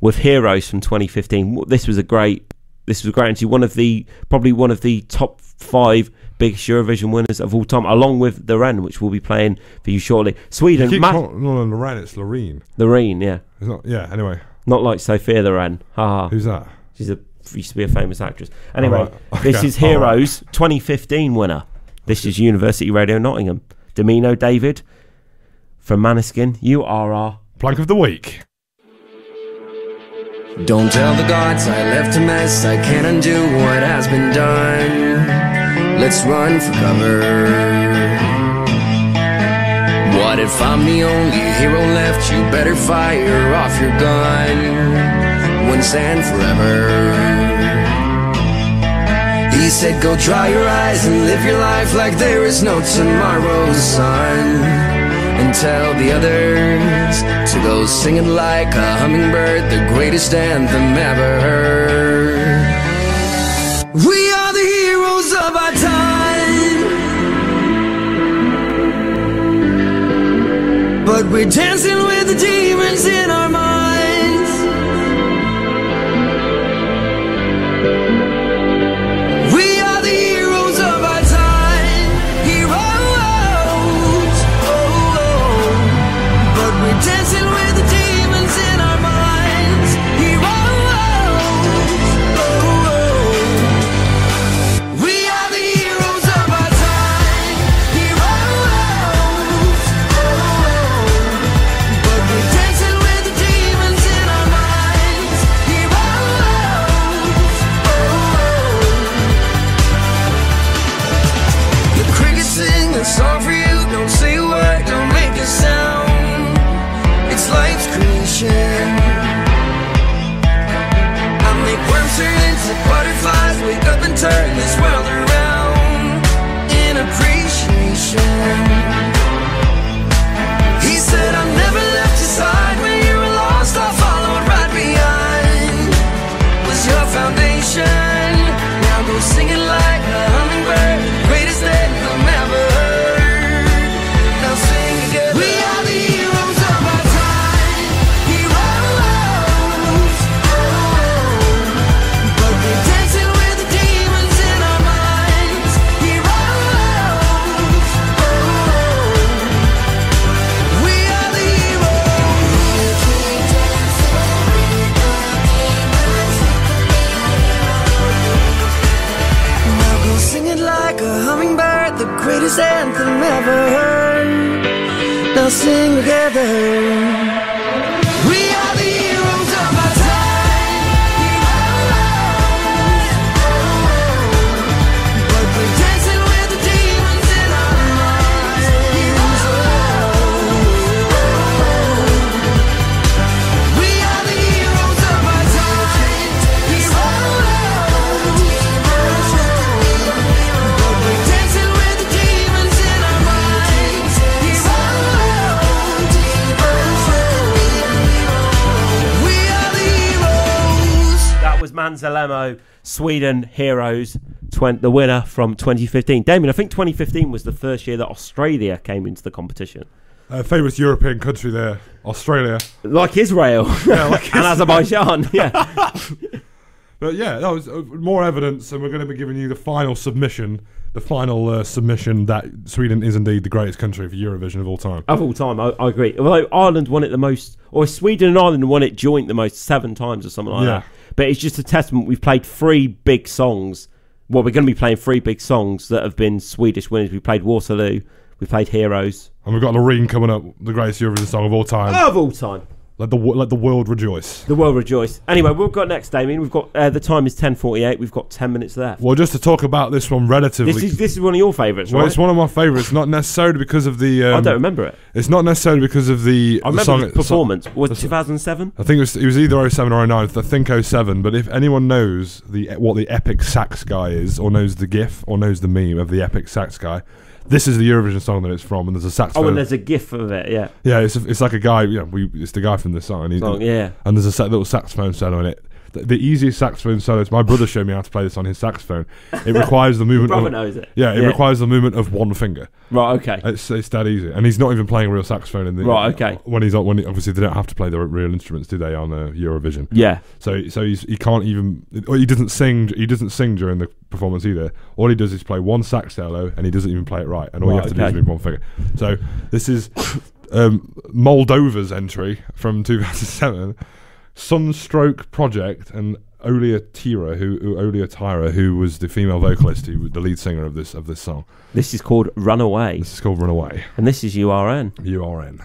with Heroes from 2015. This was a great. This was a great. Actually, one of the probably one of the top five biggest Eurovision winners of all time, along with Loreen, which we'll be playing for you shortly. Sweden, Keep Ma- calling no, no, Lorraine, it's Loreen. the Reen, yeah, It's not. Yeah. Anyway, not like Sophia Loren. Ha who's that? She's a used to be a famous actress. Anyway, Alright, this is Heroes 2015 winner. This is University Radio Nottingham. Damiano David from Måneskin. You are our Plank of the week. Don't tell the gods I left a mess. I can't undo what has been done. Let's run for cover. What if I'm the only hero left? You better fire off your gun once and forever. He said, Go dry your eyes and live your life like there is no tomorrow, son. And tell the others to go singing like a hummingbird, the greatest anthem ever heard. We are the heroes of our time, but we're dancing with the demons in our minds. Turn this world Sweden Heroes, twen- the winner from 2015. Damian, I think 2015 was the first year that Australia came into the competition. Uh, famous European country there, Australia. Like Israel Yeah, like and Azerbaijan. Yeah. But yeah, that was uh, more evidence, and we're going to be giving you the final submission, the final uh, submission that Sweden is indeed the greatest country for Eurovision of all time. Of all time, I, I agree. Although Ireland won it the most, or Sweden and Ireland won it joint the most seven times or something like Yeah. that. But it's just a testament. We've played three big songs. Well, we're going to be playing three big songs that have been Swedish winners. We played Waterloo, we played Heroes. And we've got Loreen coming up, the greatest Eurovision song of all time. Of all time. Let the let the world rejoice. The world rejoice. Anyway, we've got next, Damian. We've got uh, the time is ten forty eight. We've got ten minutes left. Well, just to talk about this one relatively. This is this is one of your favourites, well, it's one of my favourites, not necessarily because of the. Um, I don't remember it. It's not necessarily because of the. I the remember song the performance. Was two thousand seven? I think it was, it was either 07 or 09. I think 07. But if anyone knows the what the epic sax guy is, or knows the GIF, or knows the meme of the epic sax guy, this is the Eurovision song that it's from, and there's a saxophone. Oh, and there's a gif of it. Yeah. yeah, it's, a, it's like a guy. Yeah, we it's the guy from the song. And, he, Song, yeah. and there's a sa- little saxophone solo in it. The, easiest saxophone solos. My brother showed me how to play this on his saxophone. It requires the movement. brother of, knows it. Yeah, it Yeah. requires the movement of one finger. Right. Okay. It's, it's that easy, and he's not even playing a real saxophone in the Right, okay. When he's on, when he, obviously they don't have to play the real instruments, do they, on uh, Eurovision? Yeah. So so he's, he can't even or he doesn't sing he doesn't sing during the performance either. All he does is play one sax solo, and he doesn't even play it right. And all you have to do is move one finger. So this is um, Moldova's entry from 2007, Sunstroke Project, and Olia Tira, who, who Olia Tira, who was the female vocalist, who the lead singer of this of this song. This is called Runaway. This is called Runaway. And this is URN. URN.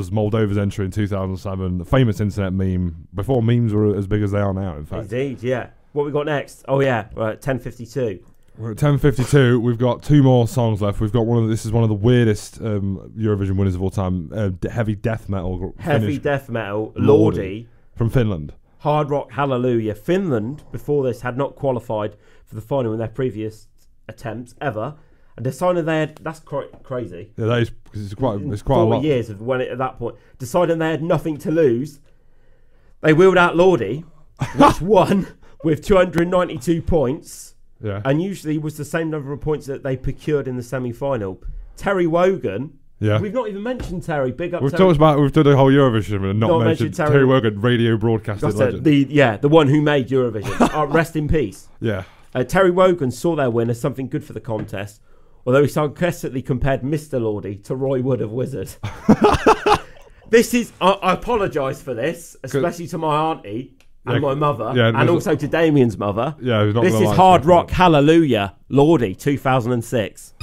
Was Moldova's entry in 2007, the famous internet meme before memes were as big as they are now. In fact, Indeed, yeah. What we got next? Oh yeah, right, ten fifty two. We're at 10:52. We've got two more songs left. We've got one of the, this is one of the weirdest um, Eurovision winners of all time. Uh, heavy death metal. gr- Heavy Finnish death metal, Lordi Lordi, from Finland. Hard Rock Hallelujah. Finland before this had not qualified for the final in their previous attempts ever, decided they had. That's quite crazy. Yeah, that is because it's quite it's quite a lot. years of when it, at that point deciding they had nothing to lose. They wheeled out Lordi, which won with 292 points, Yeah. and usually was the same number of points that they procured in the semi-final. Terry Wogan. Yeah. We've not even mentioned Terry. Big up We've Terry. talked about we've done a whole Eurovision and not, Not mentioned mentioned Terry, Terry- Wogan, radio broadcasting it, legend. the yeah, the one who made Eurovision. uh, rest in peace. yeah. Uh, Terry Wogan saw their win as something good for the contest, although he sarcastically compared Mr. Lordi to Roy Wood of Wizzard. this is, I, I apologise for this, especially to my auntie and Yeah, my mother, yeah, and also to Damian's mother. Yeah, not this is Hard. Rock Hallelujah, Lordi, 2006.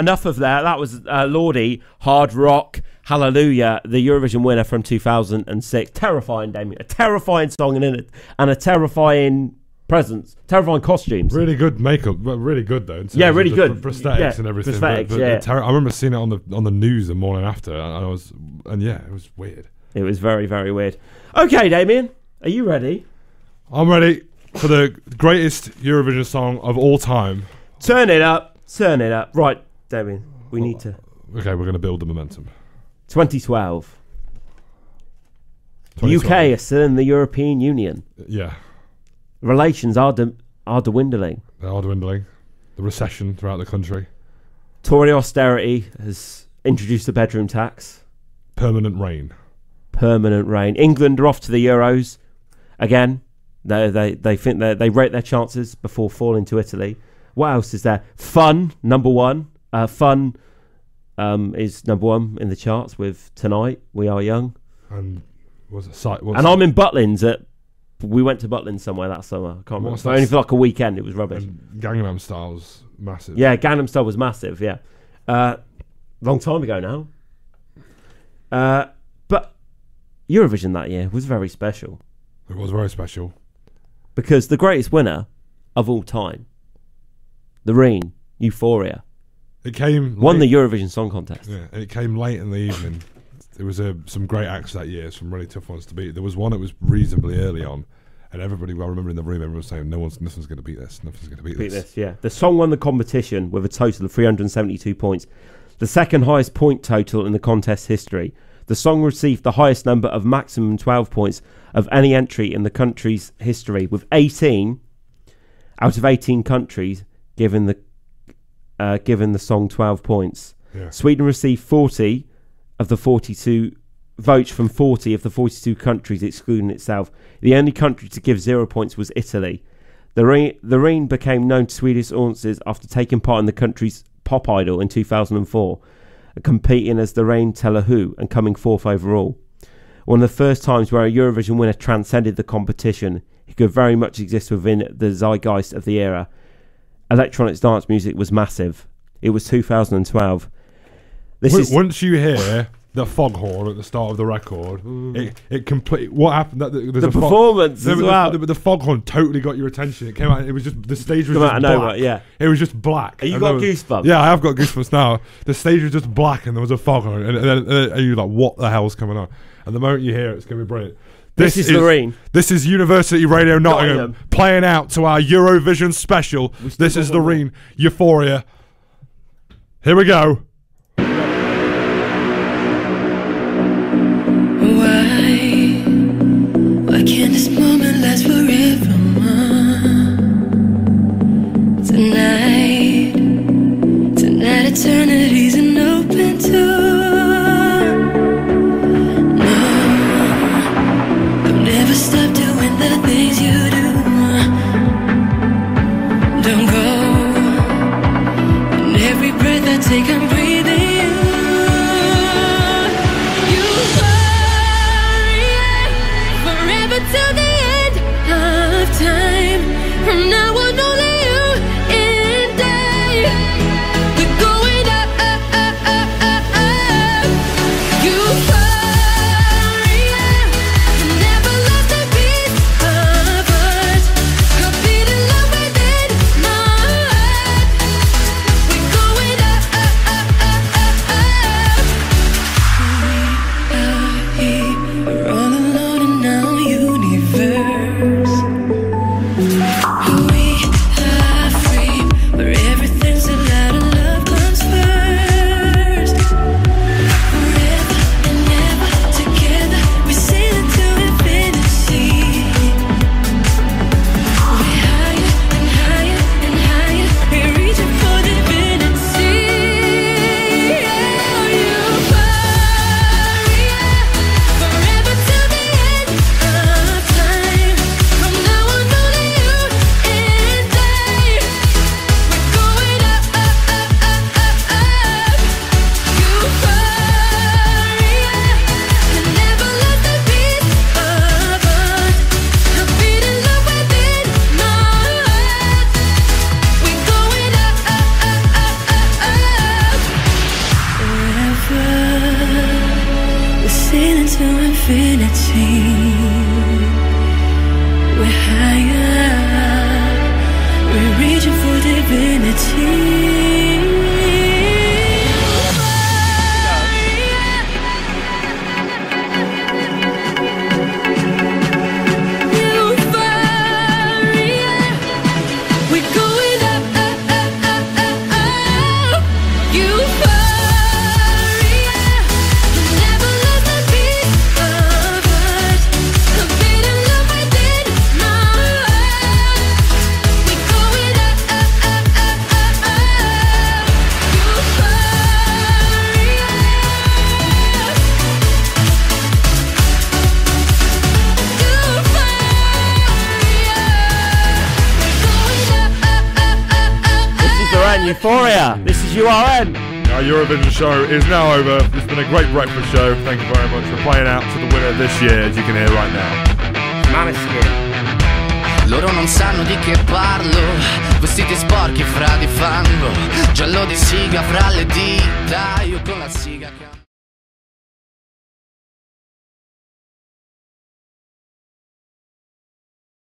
Enough of that. That was uh, Lordi, Hard Rock, Hallelujah, the Eurovision winner from 2006. Terrifying, Damian. A terrifying song and, a- and a terrifying presence. Terrifying costumes. Really good makeup, really good though. Yeah, really good. pr- prosthetics Yeah, and everything. prosthetics, but, but yeah. terror- I remember seeing it on the on the news the morning after, and I was, and yeah, it was weird. It was very, very weird. Okay, Damian, are you ready? I'm ready for the greatest Eurovision song of all time. Turn it up. Turn it up. Right, Damian, we need to. Okay, we're going to build the momentum. 2012. The UK is still in the European Union. Yeah, Relations are, d- are dwindling. they are dwindling. The recession throughout the country, Tory austerity has introduced the bedroom tax. permanent rain. permanent reign. England are off to the Euros again. They they they think they they rate their chances before falling to Italy. What else is there? Fun number one. Uh, fun um, is number one in the charts with tonight. We are young, And was it site? And I'm in Butlins. At we went to Butlins somewhere that summer. I can't remember. What's that only for like a weekend. It was rubbish. Gangnam Style's massive. Yeah, Gangnam Style was massive. Yeah, uh, long time ago now. Uh, but Eurovision that year was very special. it was very special. because the greatest winner of all time, Loreen, Euphoria, It came won late- the Eurovision Song Contest. Yeah, and it came late in the evening. There was uh, some great acts that year, some really tough ones to beat. There was one that was reasonably early on, and everybody, I remember in the room, everyone was saying, "No one's, nothing's going to beat this. Nothing's going to beat, Beat this." this, yeah. The song won the competition with a total of 372 points, the second highest point total in the contest history. The song received the highest number of maximum 12 points of any entry in the country's history, with 18 out of 18 countries given the uh, given the song 12 points. Yeah. Sweden received 40 of the 42 votes from 40 of the 42 countries, excluding itself. The only country to give zero points was Italy. Loreen, the rain became known to Swedish audiences after taking part in the country's Pop Idol in 2004, competing as Lorine Talhaoui and coming fourth overall. One of the first times where a Eurovision winner transcended the competition. He could very much exist within the zeitgeist of the era electronics dance music was massive. It was 2012. This once, is once you hear the foghorn at the start of the record. Mm. It it complete what happened there's the a performance fog, as well. The, the, the foghorn totally got your attention. It came out. It was just the stage was Come just out black. Nowhere, yeah, it was just black. Are you and got was, goosebumps. Yeah, I have got goosebumps now. The stage was just black, and there was a foghorn, and, then and, you like, what the hell's coming on? And the moment you hear it, it's gonna be brilliant. This, this is, is Lorraine. This is University Radio Nottingham, playing out to our Eurovision special. This is Lorraine Euphoria. Here we go. Why? Why can't this is now over.